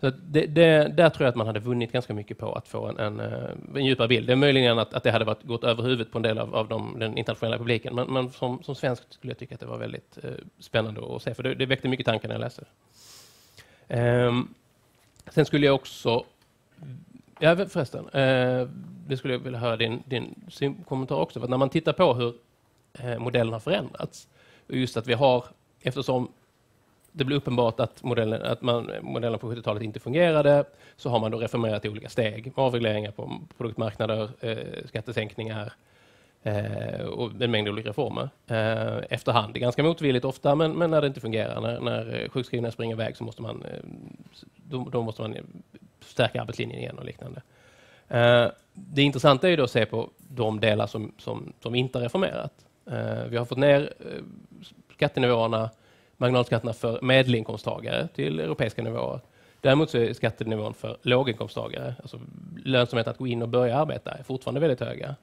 Så det, det, där tror jag att man hade vunnit ganska mycket på att få en, en, eh, en djupare bild. Det är möjligen att, att det hade varit, gått över huvudet på en del av, av de, den internationella publiken, men, men som, som svensk skulle jag tycka att det var väldigt eh, spännande att se, för det, det väckte mycket tankar när jag läste det. Um, sen skulle jag också... Ja, förresten, Eh, det skulle jag vilja höra din, din kommentar också, för när man tittar på hur eh, modellen har förändrats, och just att vi har, eftersom det blir uppenbart att modellen, att man, modellen på 70-talet inte fungerade, så har man då reformerat i olika steg. Avregleringar på produktmarknader, eh, skattesänkningar eh, Eh, och en mängd olika reformer. Eh, efterhand, det är ganska motvilligt ofta, men, men när det inte fungerar, när, när sjukskrivna springer iväg så måste man, eh, då, då, måste man stärka arbetslinjen igen och liknande. Eh, det intressanta är ju då att se på de delar som, som, som inte har reformerat. Eh, vi har fått ner eh, skattenivåerna marginalskatterna för medelinkomsttagare till europeiska nivåer. Däremot så är skattenivån för låginkomsttagare, alltså lönsamheten att gå in och börja arbeta, är fortfarande väldigt höga.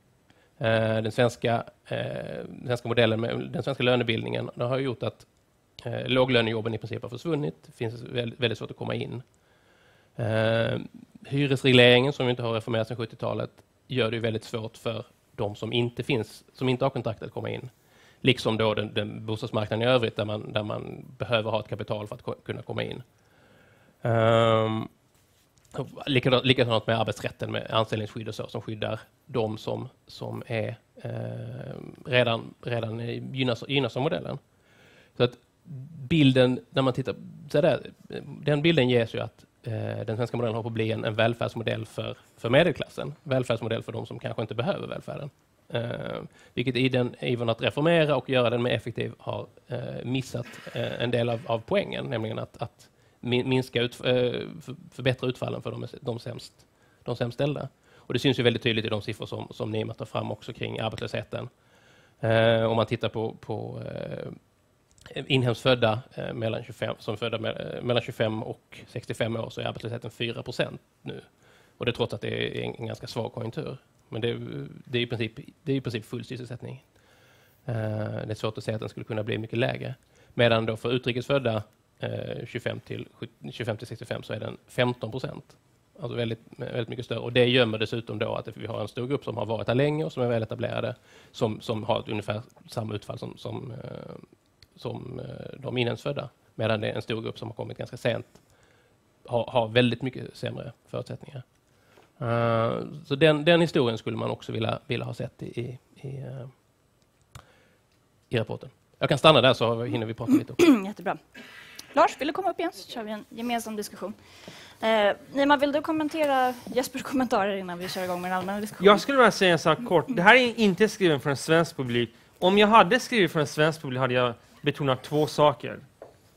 Eh, den svenska, eh, den svenska modellen med den svenska lönebildningen det har gjort att eh, låglönejobben i princip har försvunnit. Det finns väldigt svårt att komma in. Eh, hyresregleringen, som inte har reformerats sedan 70-talet, gör det väldigt svårt för de som inte, finns, som inte har kontrakt att komma in. Liksom då den, den bostadsmarknaden i övrigt där man, där man behöver ha ett kapital för att kunna komma in. Um, likadant, likadant med arbetsrätten med anställningsskydd och så som skyddar de som, som är, eh, redan, redan gynnas, gynnas av modellen. Så att bilden, när man tittar, så där, den bilden ges ju att eh, den svenska modellen har på att bli en, en välfärdsmodell för, för medelklassen. Välfärdsmodell för de som kanske inte behöver välfärden. Eh, vilket i den ivern att reformera och göra den mer effektiv har eh, missat eh, en del av, av poängen, nämligen att, att minska ut, eh, förbättra utfallen för de, de, sämst, de sämst ställda. Och det syns ju väldigt tydligt i de siffror som, som Nima tar fram också kring arbetslösheten. Eh, om man tittar på, på eh, inhemskt födda eh, mellan 25, som födda med, eh, mellan 25 och 65 år så är arbetslösheten 4 procent nu. Och det trots att det är en, en ganska svag konjunktur. Men det, det, är, i princip, det är i princip full sysselsättning. Eh, det är svårt att säga att den skulle kunna bli mycket lägre. Medan då för utrikesfödda Eh, 25 till 25 till 65 så är den 15 procent. Alltså väldigt, väldigt mycket större. Och det gömmer dessutom då att vi har en stor grupp som har varit här länge och som är väl etablerade, som, som har ungefär samma utfall som, som, eh, som eh, de inhemskt Medan det är en stor grupp som har kommit ganska sent, har, har väldigt mycket sämre förutsättningar. Uh, så den, den historien skulle man också vilja, vilja ha sett i, i, i, uh, i rapporten. Jag kan stanna där så hinner vi prata lite. Också. Jättebra. Lars, vill du komma upp igen så kör vi en gemensam diskussion. Eh, Nima, vill du kommentera Jespers kommentarer innan vi kör igång med den allmänna diskussionen? Jag skulle bara säga en sak kort. Det här är inte skrivet för en svensk publik. Om jag hade skrivit för en svensk publik hade jag betonat två saker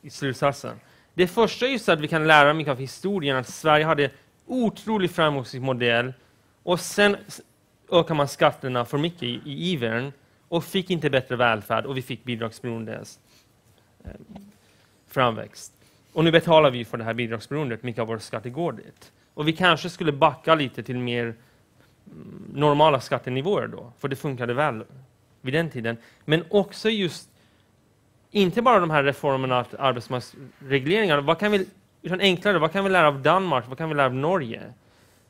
i slutsatsen. Det första är just att vi kan lära mycket av historien, att Sverige hade otroligt framgångsrik modell och sen ökar man skatterna för mycket i, i ivern och fick inte bättre välfärd och vi fick bidragsberoende. Eh, framväxt. Och nu betalar vi för det här bidragsberoendet, mycket av vår skatt går dit. Och vi kanske skulle backa lite till mer mm, normala skattenivåer då, för det funkade väl vid den tiden. Men också just inte bara de här reformerna, att arbetsmarknadsregleringar, vad kan vi, utan enklare, vad kan vi lära av Danmark, vad kan vi lära av Norge?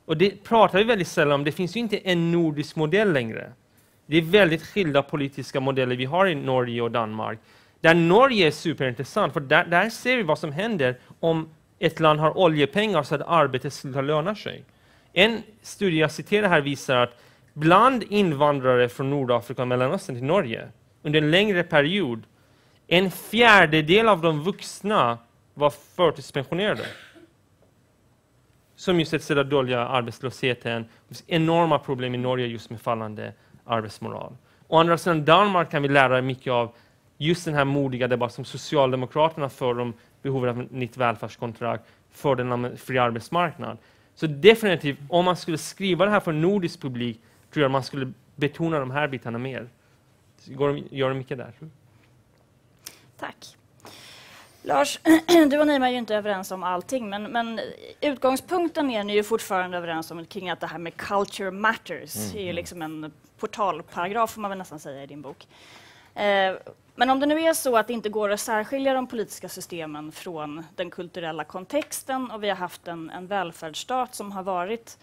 Och det pratar vi väldigt sällan om, det finns ju inte en nordisk modell längre. Det är väldigt skilda politiska modeller vi har i Norge och Danmark. Där Norge är superintressant, för där, där ser vi vad som händer om ett land har oljepengar så att arbetet slutar löna sig. En studie jag citerar här visar att bland invandrare från Nordafrika och Mellanöstern till Norge under en längre period, en fjärdedel av de vuxna var förtidspensionerade. Som just ett sätt att dölja arbetslösheten. Det finns enorma problem i Norge just med fallande arbetsmoral. Å andra sidan Danmark kan vi lära mycket av just den här modiga debatten som Socialdemokraterna för om behovet av ett nytt välfärdskontrakt för en fri arbetsmarknad. Så definitivt, om man skulle skriva det här för nordisk publik, tror jag man skulle betona de här bitarna mer. Går, gör de mycket där? Tack. Lars, du och Nima är ju inte överens om allting, men, men utgångspunkten är ni ju fortfarande överens om kring att det här med culture matters mm. är ju mm. liksom en portalparagraf, får man väl nästan säga, i din bok. Eh, men om det nu är så att det inte går att särskilja de politiska systemen från den kulturella kontexten och vi har haft en, en välfärdsstat som har varit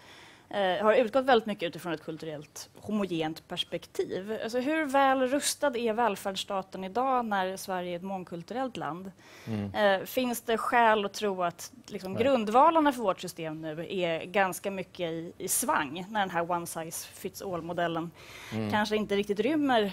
eh, har utgått väldigt mycket utifrån ett kulturellt homogent perspektiv. Alltså hur väl rustad är välfärdsstaten idag när Sverige är ett mångkulturellt land? Mm. Eh, finns det skäl att tro att liksom, grundvalarna för vårt system nu är ganska mycket i, i svang när den här one size fits all-modellen mm. kanske inte riktigt rymmer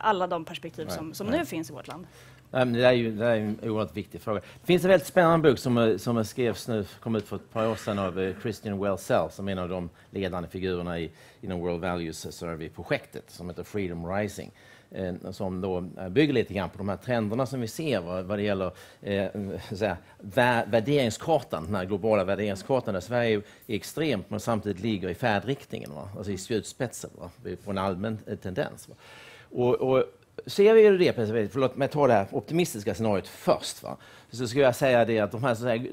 alla de perspektiv som, som nu finns i vårt land? Nej, det, är ju, det är en oerhört viktig fråga. Det finns en väldigt spännande bok som, som skrevs nu, kom ut för ett par år sedan av eh, Christian Wellsell som är en av de ledande figurerna i, inom World Values Survey-projektet som heter Freedom Rising eh, som då eh, bygger lite grann på de här trenderna som vi ser vad, vad det gäller eh, säga, värderingskartan, den här globala värderingskartan där Sverige är extremt men samtidigt ligger i färdriktningen, va? alltså i spjutspetsen va? på en allmän tendens. Va? Och, och ser vi det perspektivet, förlåt mig ta det här optimistiska scenariot först, va? så skulle jag säga det att de här, här,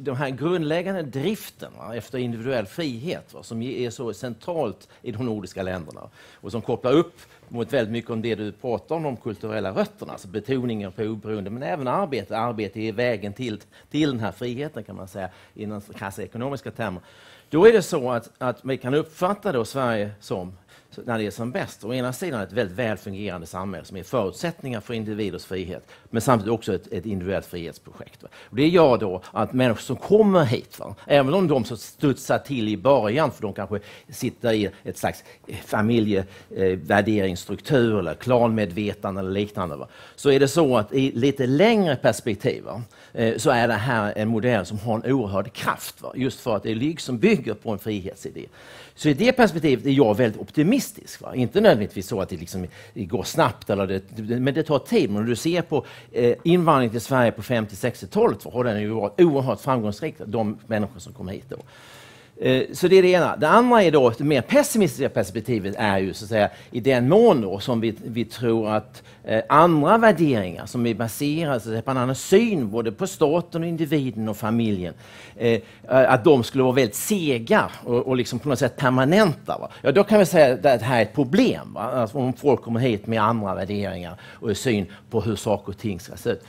de här grundläggande driften va, efter individuell frihet, va, som är så centralt i de nordiska länderna och som kopplar upp mot väldigt mycket om det du pratar om, de kulturella rötterna, alltså betoningen på oberoende, men även arbete. Arbete är vägen till, till den här friheten kan man säga, i krassa ekonomiska termer. Då är det så att, att vi kan uppfatta då Sverige som när det är som bäst. Å ena sidan ett väldigt väl fungerande samhälle som är förutsättningar för individers frihet, men samtidigt också ett, ett individuellt frihetsprojekt. Va? Och det gör då att människor som kommer hit, va? även om de som studsar till i början, för de kanske sitter i ett slags eh, familjevärderingsstruktur eh, eller klanmedvetande eller liknande, va? så är det så att i lite längre perspektiv eh, så är det här en modell som har en oerhörd kraft, va? just för att det är lyx som bygger på en frihetsidé. Så i det perspektivet är jag väldigt optimistisk. Va? Inte nödvändigtvis så att det, liksom, det går snabbt, eller det, men det tar tid. Men om du ser på eh, invandringen till Sverige på 50-60-talet har den ju varit oerhört framgångsrik, de människor som kommer hit då. Eh, så det är det ena. Det andra är då, det mer pessimistiska perspektivet är ju så att säga i den mån då som vi, vi tror att eh, andra värderingar som är baserade på en annan syn både på staten, och individen och familjen, eh, eh, att de skulle vara väldigt sega och, och liksom på något sätt permanenta. Va? Ja, då kan vi säga att det här är ett problem. Va? Alltså om folk kommer hit med andra värderingar och syn på hur saker och ting ska se ut.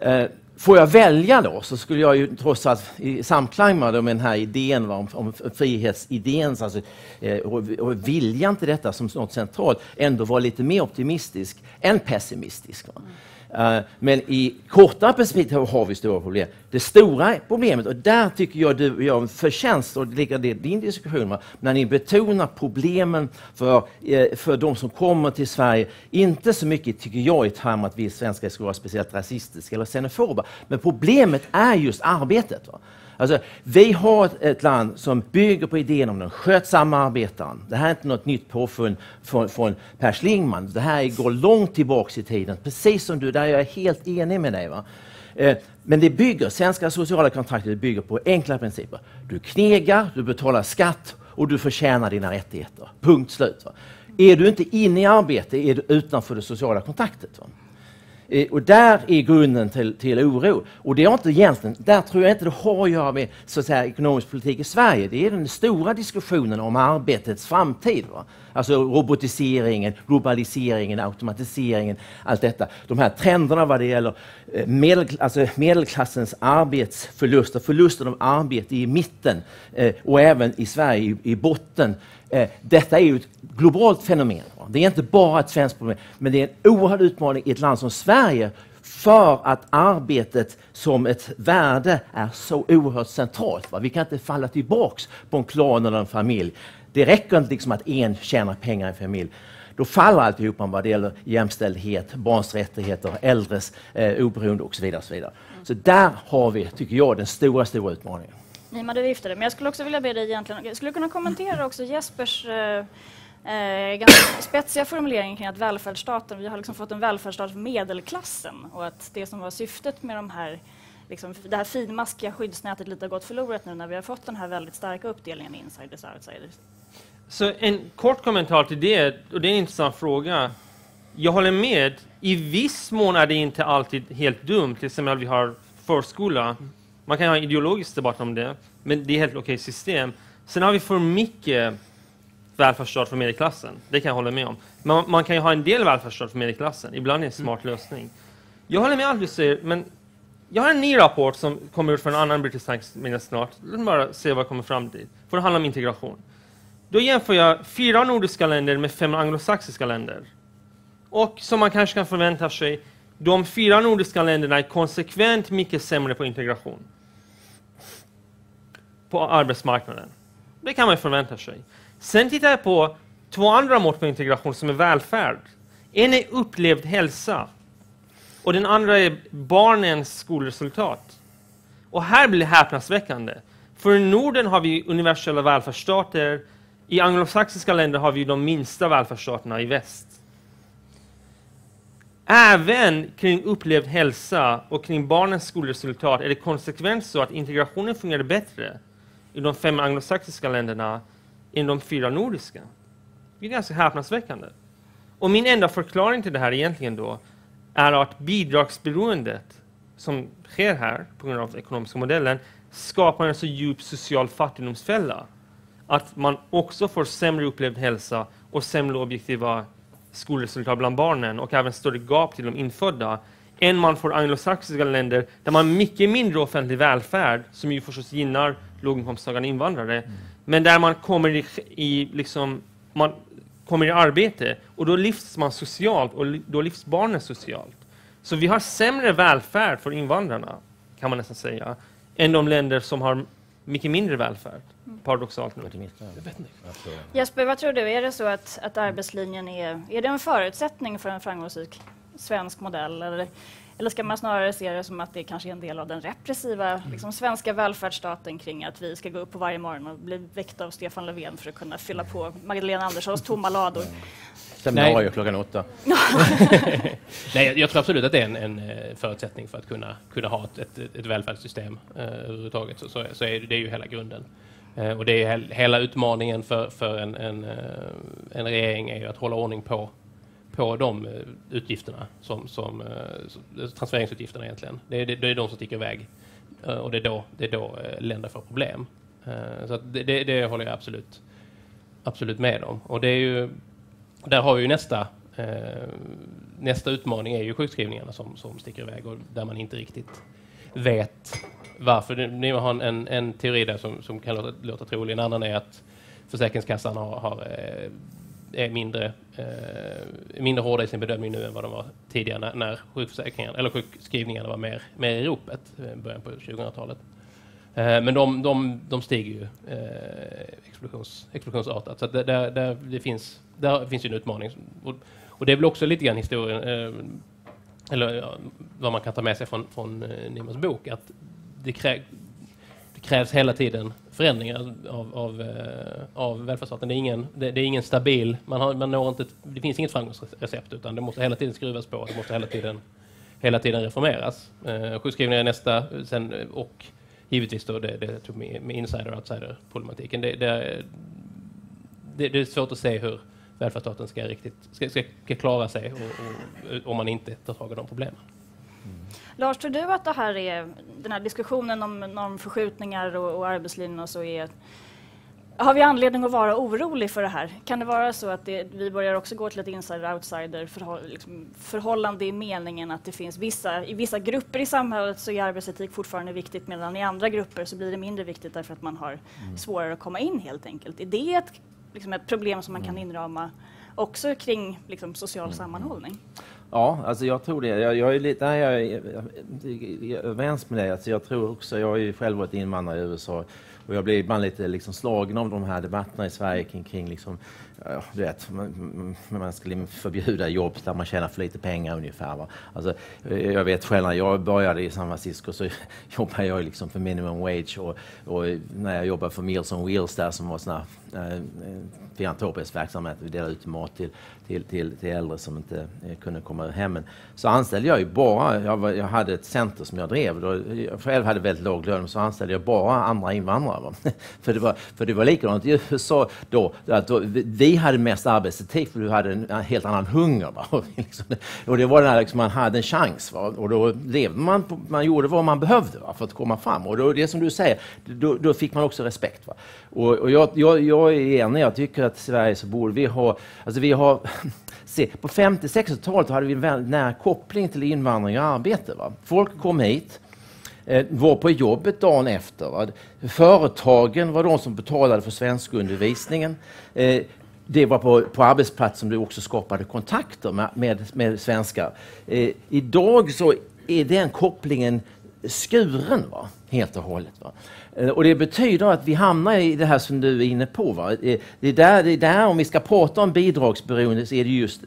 Eh, Får jag välja då så skulle jag ju trots allt i samklang med den här idén om, om frihetsidén alltså, eh, och, och, viljan till detta som något centralt ändå vara lite mer optimistisk än pessimistisk. Va? Eh, men i korta perspektiv har vi stora problem. Det stora problemet, och där tycker jag du gör en förtjänst, och det ligger i din diskussion, när ni betonar problemen för, eh, för de som kommer till Sverige, inte så mycket, tycker jag, i termer att vi svenskar skulle vara speciellt rasistiska eller xenofoba, men problemet är just arbetet. Va? Alltså, vi har ett land som bygger på idén om den skötsamma arbetaren. Det här är inte något nytt påfund från, från Per Schlingmann. Det här går långt tillbaka i tiden, precis som du, där jag är helt enig med dig. Va? Eh, men det bygger, svenska sociala kontraktet bygger på enkla principer. Du knegar, du betalar skatt och du förtjänar dina rättigheter. Punkt slut. Va? Är du inte inne i arbete är du utanför det sociala kontraktet. Va? Eh, och där är grunden till, till oro. Och det är inte egentligen, där tror jag inte det har att göra med så att säga, ekonomisk politik i Sverige. Det är den stora diskussionen om arbetets framtid. Va? Alltså robotiseringen, globaliseringen, automatiseringen, allt detta. De här trenderna vad det gäller eh, medel, alltså medelklassens arbetsförluster, förlusten av arbete i mitten eh, och även i Sverige i, i botten. Eh, detta är ju ett globalt fenomen. Va? Det är inte bara ett svenskt problem, men det är en oerhörd utmaning i ett land som Sverige för att arbetet som ett värde är så oerhört centralt. Va? Vi kan inte falla tillbaks på en klan eller en familj. Det räcker inte liksom att en tjänar pengar i en familj. Då faller alltihopa vad det gäller jämställdhet, barns rättigheter, äldres eh, oberoende och så vidare. Och så, vidare. så där har vi, tycker jag, den stora, stora utmaningen. Nima, du viftade, men jag skulle också vilja be dig egentligen, jag skulle kunna kommentera också Jespers eh, eh, ganska spetsiga formulering kring att välfärdsstaten, vi har liksom fått en välfärdsstat för medelklassen och att det som var syftet med de här Liksom, det här finmaskiga skyddsnätet lite har gått förlorat nu när vi har fått den här väldigt starka uppdelningen insiders och outsiders. Så en kort kommentar till det, och det är en intressant fråga. Jag håller med. I viss mån är det inte alltid helt dumt. Till exempel vi har förskola. Man kan ha en ideologisk debatt om det, men det är helt okej system. Sen har vi för mycket välfärdsstat för medelklassen. Det kan jag hålla med om. Men man kan ju ha en del välfärdsstat för medelklassen. Ibland är det en smart lösning. Jag håller med allt du säger, men jag har en ny rapport som kommer ut från en annan brittisk tankesmedja snart. Låt mig bara se vad jag kommer fram till. För det handlar om integration. Då jämför jag fyra nordiska länder med fem anglosaxiska länder. Och som man kanske kan förvänta sig, de fyra nordiska länderna är konsekvent mycket sämre på integration. På arbetsmarknaden. Det kan man förvänta sig. Sen tittar jag på två andra mått på integration som är välfärd. En är upplevd hälsa och den andra är barnens skolresultat. Och här blir det häpnadsväckande. För i Norden har vi universella välfärdsstater. I anglosaxiska länder har vi de minsta välfärdsstaterna i väst. Även kring upplevd hälsa och kring barnens skolresultat är det konsekvent så att integrationen fungerar bättre i de fem anglosaxiska länderna än de fyra nordiska. Det är ganska häpnadsväckande. Och min enda förklaring till det här egentligen då är att bidragsberoendet som sker här på grund av den ekonomiska modellen skapar en så djup social fattigdomsfälla att man också får sämre upplevd hälsa och sämre objektiva skolresultat bland barnen och även större gap till de infödda än man får anglosaxiska länder där man har mycket mindre offentlig välfärd som ju förstås gynnar låginkomsttagande invandrare mm. men där man kommer i, i liksom, man kommer i arbete och då lyfts man socialt och då lyfts barnen socialt. Så vi har sämre välfärd för invandrarna, kan man nästan säga, än de länder som har mycket mindre välfärd. Mm. Paradoxalt nog. Jesper, vad tror du? Är det så att, att arbetslinjen är, är det en förutsättning för en framgångsrik svensk modell? Eller eller ska man snarare se det som att det kanske är en del av den repressiva mm. liksom, svenska välfärdsstaten kring att vi ska gå upp på varje morgon och bli väckta av Stefan Löfven för att kunna fylla på Magdalena Anderssons tomma lador? Seminarium klockan åtta. Nej, jag tror absolut att det är en, en eh, förutsättning för att kunna, kunna ha ett, ett, ett välfärdssystem eh, överhuvudtaget. Så, så, så är det, det är ju hela grunden. Eh, och det är hela utmaningen för, för en, en, eh, en regering är ju att hålla ordning på på de eh, utgifterna, som, som transfereringsutgifterna egentligen. Det är, det, det är de som sticker iväg och det är då, det är då länder får problem. Så det, det, det, håller jag absolut, absolut med om. Och det är ju, där har vi ju nästa, eh, nästa utmaning är ju sjukskrivningarna som, som sticker iväg och där man inte riktigt vet varför. Ni har en, en teori där som, som kan låta, låta trolig. En annan är att Försäkringskassan har, har eh, är mindre, eh, mindre hårda i sin bedömning nu än vad de var tidigare när, när sjukförsäkringen, eller sjukskrivningarna var mer, mer i ropet i början på 2000-talet. Eh, men de, de, de stiger ju eh, explosions, explosionsartat. Så där, där, det finns, där finns ju en utmaning. Och, och det är väl också lite grann historien, eh, eller vad man kan ta med sig från, från Nimas bok, att det, krä, det krävs hela tiden förändringar av, av, av välfärdsstaten. Det är ingen, det, det, är ingen stabil, man, har, man når inte, det finns inget framgångsrecept utan det måste hela tiden skruvas på, det måste hela tiden, hela tiden reformeras. Eh, sjukskrivningar är nästa, sen, och givetvis då det, det med, med insider-outsider-problematiken. Det, det, det, det, är svårt att se hur välfärdsstaten ska, riktigt, ska, ska, ska klara sig och, och, om man inte tar tag i de problemen. Mm. Lars, tror du att det här är, den här diskussionen om normförskjutningar och, och arbetslinjen och så är har vi anledning att vara orolig för det här? Kan det vara så att det, vi börjar också gå till ett insider-outsider förhåll, liksom, förhållande i meningen att det finns vissa, i vissa grupper i samhället så är arbetsetik fortfarande viktigt medan i andra grupper så blir det mindre viktigt därför att man har mm. svårare att komma in helt enkelt. Är det ett, liksom ett problem som man kan mm. inrama också kring liksom, social mm. sammanhållning? Ja, alltså jag tror det. Jag, jag är lite nej, jag är, jag är överens med dig. Alltså jag tror också, jag har ju själv varit invandrare i USA och jag blir ibland lite liksom slagen av de här debatterna i Sverige kring, kring liksom, ja, du vet, man, man skulle liksom förbjuda jobb där man tjänar för lite pengar ungefär. Va? Alltså, eh, jag vet själv när jag började i San Francisco så jobbade jag liksom för minimum wage och, och när jag jobbade för Meals on Wheels där som var sån Eh, filantropisk verksamhet, vi delade ut mat till, till, till, till äldre som inte eh, kunde komma ur hemmen, så anställde jag ju bara, jag, var, jag hade ett center som jag drev, då, jag själv hade väldigt låg lön, så anställde jag bara andra invandrare. för, det var, för det var likadant i USA då, att då, vi hade mest arbetsetik för du hade en, en helt annan hunger. Va? Liksom, och det var när liksom, man hade en chans va? och då levde man, på, man gjorde vad man behövde va? för att komma fram. Och då, det som du säger, då, då fick man också respekt. Va? Och, och jag, jag, jag är enig, jag tycker att i Sverige så borde vi ha, alltså vi har Se, på 50-60-talet hade vi en väldigt nära koppling till invandring och arbete. Va? Folk kom hit, eh, var på jobbet dagen efter. Va? Företagen var de som betalade för svenskundervisningen. Eh, det var på, på arbetsplatsen som du också skapade kontakter med, med, med svenskar. Eh, idag så är den kopplingen skuren va? helt och hållet. Va? Eh, och det betyder att vi hamnar i det här som du är inne på. Va? Eh, det, är där, det är där, om vi ska prata om bidragsberoende, så är det just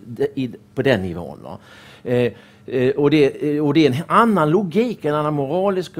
på den nivån. Va? Eh, Eh, och det, eh, och det, är en annan logik, en annan moralisk,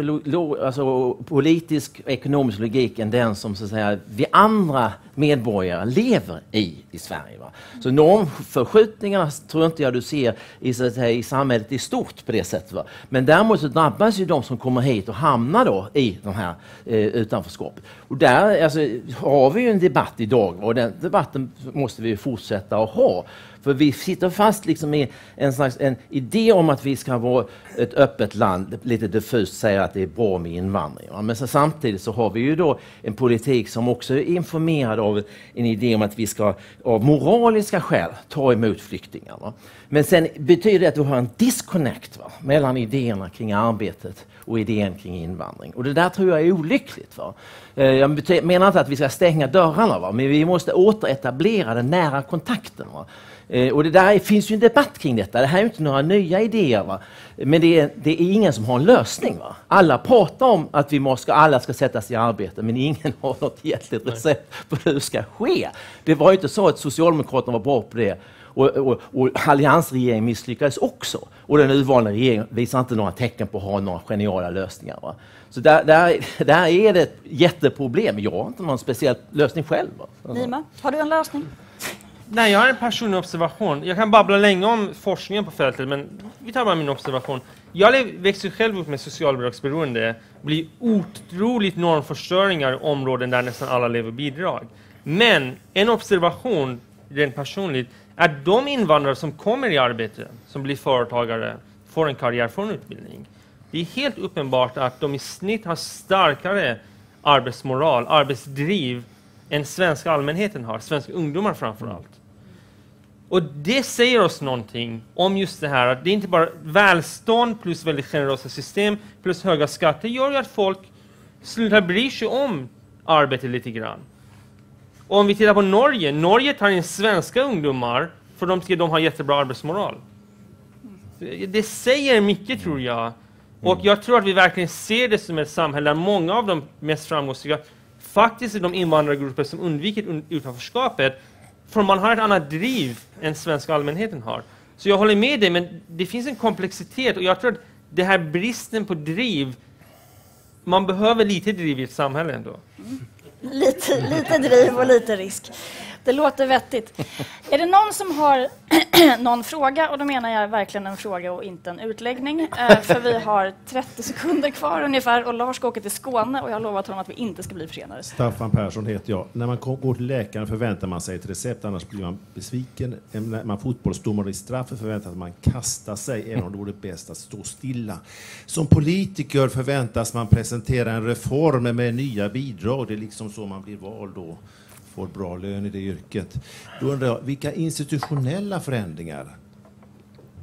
alltså politisk och ekonomisk logik än den som så att säga, vi andra medborgare lever i i Sverige. Va? Så normförskjutningarna tror inte jag du ser i, så att säga, i samhället i stort på det sättet. Va? Men däremot så drabbas ju de som kommer hit och hamnar då i de här eh, utanförskapet. Och där alltså, har vi ju en debatt idag och den debatten måste vi fortsätta att ha. För vi sitter fast liksom i en slags en idé om att vi ska vara ett öppet land, lite diffust säger att det är bra med invandring. Va? Men så samtidigt så har vi ju då en politik som också är informerad av en idé om att vi ska av moraliska skäl ta emot flyktingar. Va? Men sen betyder det att du har en disconnect va? mellan idéerna kring arbetet och idén kring invandring. Och det där tror jag är olyckligt. Va? Eh, jag menar inte att vi ska stänga dörrarna, va? men vi måste återetablera den nära kontakten. Va? Eh, och det där finns ju en debatt kring detta. Det här är inte några nya idéer. Va? Men det är, det är ingen som har en lösning. Va? Alla pratar om att vi måste, alla ska sättas i arbete, men ingen har något egentligt recept på hur det ska ske. Det var ju inte så att Socialdemokraterna var bra på det. Och, och, och alliansregeringen misslyckades också. Och den nuvarande regeringen visar inte några tecken på att ha några geniala lösningar. Va? Så där, där, där är det ett jätteproblem. Jag har inte någon speciell lösning själv. Va? Nima, har du en lösning? Nej, jag har en personlig observation. Jag kan babbla länge om forskningen på fältet, men vi tar bara min observation. Jag växer själv upp med socialbidragsberoende. Det blir otroligt normförstöringar i områden där nästan alla lever bidrag. Men en observation, rent personligt, är att de invandrare som kommer i arbete, som blir företagare, får en karriär, får en utbildning. Det är helt uppenbart att de i snitt har starkare arbetsmoral, arbetsdriv än svenska allmänheten har, svenska ungdomar framför allt. Och det säger oss någonting om just det här att det är inte bara välstånd plus väldigt generösa system plus höga skatter gör att folk slutar bry sig om arbete lite grann. Och om vi tittar på Norge, Norge tar in svenska ungdomar för de tycker de har jättebra arbetsmoral. Det säger mycket tror jag. Och jag tror att vi verkligen ser det som ett samhälle där många av de mest framgångsrika faktiskt är de invandrargrupper som undvikit utanförskapet för man har ett annat driv än svenska allmänheten har. Så jag håller med dig, men det finns en komplexitet och jag tror att det här bristen på driv, man behöver lite driv i ett samhälle ändå. Lite, lite driv och lite risk. Det låter vettigt. Är det någon som har någon fråga? Och då menar jag verkligen en fråga och inte en utläggning. Eh, för vi har 30 sekunder kvar ungefär och Lars ska åka till Skåne och jag har lovat honom att vi inte ska bli försenade. Staffan Persson heter jag. När man går till läkaren förväntar man sig ett recept, annars blir man besviken. När man fotbollsdomare i straffet förväntar sig att man kastar sig, även om det vore bäst att stå stilla. Som politiker förväntas man presentera en reform med nya bidrag. Det är liksom så man blir vald då får bra lön i det yrket. Då undrar jag, vilka institutionella förändringar,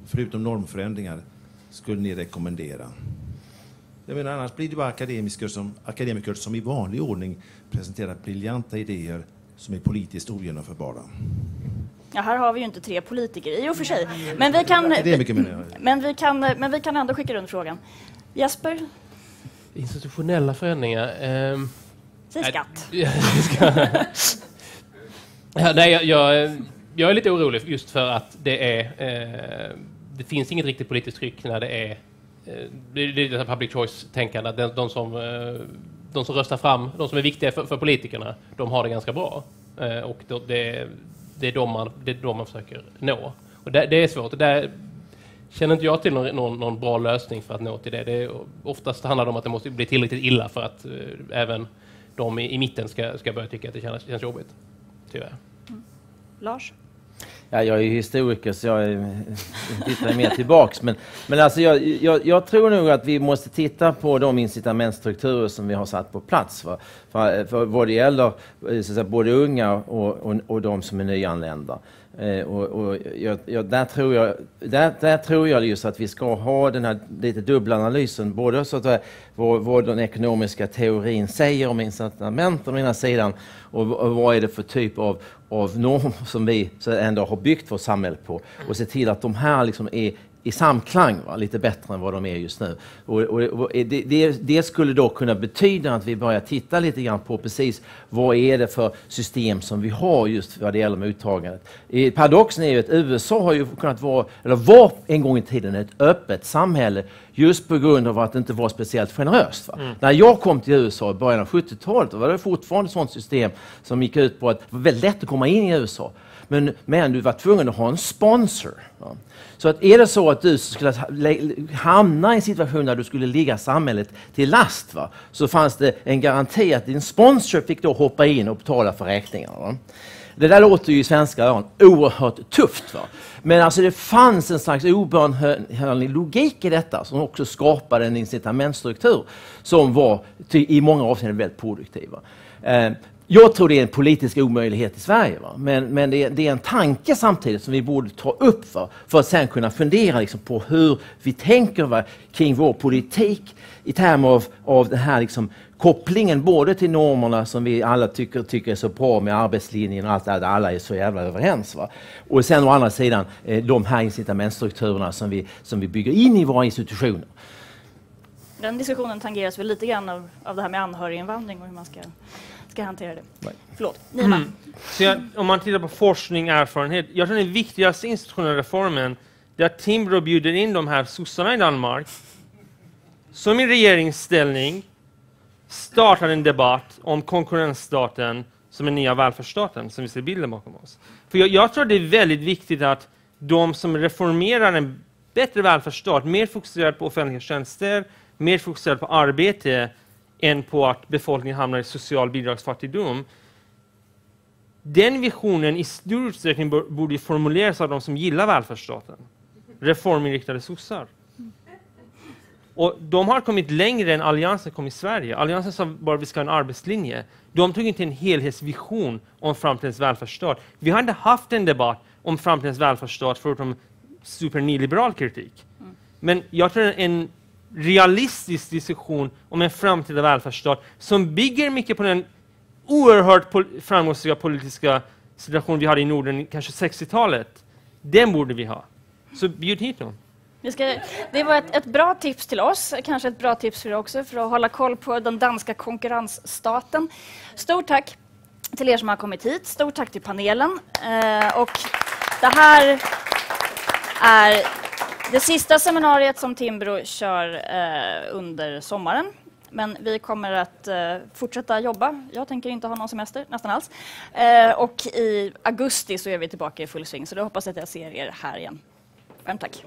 förutom normförändringar, skulle ni rekommendera? Jag menar, annars blir det bara akademiker som, akademiker som i vanlig ordning presenterar briljanta idéer som är politiskt ogenomförbara. Ja, här har vi ju inte tre politiker i och för sig. Men vi kan, men vi kan, men vi kan ändå skicka runt frågan. Jesper? Institutionella förändringar? Eh, Säg skatt. ja, nej, jag, jag, jag, är lite orolig just för att det är... Eh, det finns inget riktigt politiskt tryck när det är... Eh, det är det public choice-tänkande. De, de, som, eh, de som röstar fram, de som är viktiga för, för politikerna, de har det ganska bra. Eh, och det, det, är de man, det är de man försöker nå. Och det, det är svårt. Det känner inte jag till någon, någon, någon, bra lösning för att nå till det. det är, oftast handlar det om att det måste bli tillräckligt illa för att eh, även de i, i mitten ska, ska börja tycka att det känns, känns jobbigt. Tyvärr. Mm. Lars? Ja, jag är historiker så jag tittar mer tillbaks. Men, men alltså jag, jag, jag, tror nog att vi måste titta på de incitamentstrukturer som vi har satt på plats. För, för, för vad det gäller så säga, både unga och, och, och de som är nyanlända. Eh, och, och jag, jag, där, tror jag, där, där tror jag just att vi ska ha den här lite dubbla analysen. Både så att, eh, vad, vad den ekonomiska teorin säger om incitament å ena sidan och, och vad är det för typ av, av norm som vi ändå har byggt vårt samhälle på. Och se till att de här liksom är i samklang, va? lite bättre än vad de är just nu. Och, och, och det, det, det, skulle då kunna betyda att vi börjar titta lite grann på precis vad är det för system som vi har just vad det gäller mottagandet. Paradoxen är ju att USA har ju kunnat vara, eller var en gång i tiden ett öppet samhälle just på grund av att det inte var speciellt generöst. Mm. När jag kom till USA i början av 70-talet var det fortfarande ett sådant system som gick ut på att det var väldigt lätt att komma in i USA. Men, men du var tvungen att ha en sponsor. Ja. Så att är det så att du skulle hamna i en situation där du skulle ligga samhället till last va, så fanns det en garanti att din sponsor fick då hoppa in och betala för räkningarna. Va. Det där låter ju i svenska öron oerhört tufft. Va? Men alltså det fanns en slags obönhörlig logik i detta som också skapade en incitamentstruktur som var i många avseenden väldigt produktiv. Eh, jag tror det är en politisk omöjlighet i Sverige, va? men, men det, är, det, är, en tanke samtidigt som vi borde ta upp för, för att sen kunna fundera liksom på hur vi tänker va, kring vår politik i termer av, av den här liksom, kopplingen både till normerna som vi alla tycker, tycker är så bra med arbetslinjen och allt det där alla är så jävla överens. Va? Och sen å andra sidan eh, de här incitamentstrukturerna som vi, som vi bygger in i våra institutioner. Den diskussionen tangeras väl lite grann av, av det här med anhöriginvandring och hur man ska ska hantera det. Nej. Förlåt, Nima. Mm. Så jag, om man tittar på forskning och erfarenhet, jag tror den viktigaste institutionella reformen är att Timbro bjuder in de här sossarna i Danmark som i regeringsställning startar en debatt om konkurrensstaten som den nya välfärdsstaten som vi ser bilden bakom oss. För jag, jag tror det är väldigt viktigt att de som reformerar en bättre välfärdsstat, mer fokuserad på offentliga tjänster, mer fokuserad på arbete, än på att befolkningen hamnar i social bidragsfattigdom. Den visionen i stor utsträckning borde formuleras av de som gillar välfärdsstaten. Reforminriktade sossar. Och de har kommit längre än Alliansen kom i Sverige. Alliansen sa bara att vi ska ha en arbetslinje. De tog inte en helhetsvision om framtidens välfärdsstat. Vi har inte haft en debatt om framtidens välfärdsstat förutom supernyliberal kritik. Men jag tror en realistisk diskussion om en framtida välfärdsstat som bygger mycket på den oerhört pol framgångsrika politiska situation vi hade i Norden, kanske 60-talet. Den borde vi ha. Så bjud hit dem. Ska, det var ett, ett, bra tips till oss, kanske ett bra tips för er också, för att hålla koll på den danska konkurrensstaten. Stort tack till er som har kommit hit. Stort tack till panelen. Eh, och det här är det sista seminariet som Timbro kör eh, under sommaren. Men vi kommer att eh, fortsätta jobba. Jag tänker inte ha någon semester, nästan alls. Eh, och i augusti så är vi tillbaka i full sving, så då hoppas jag att jag ser er här igen. Varmt tack.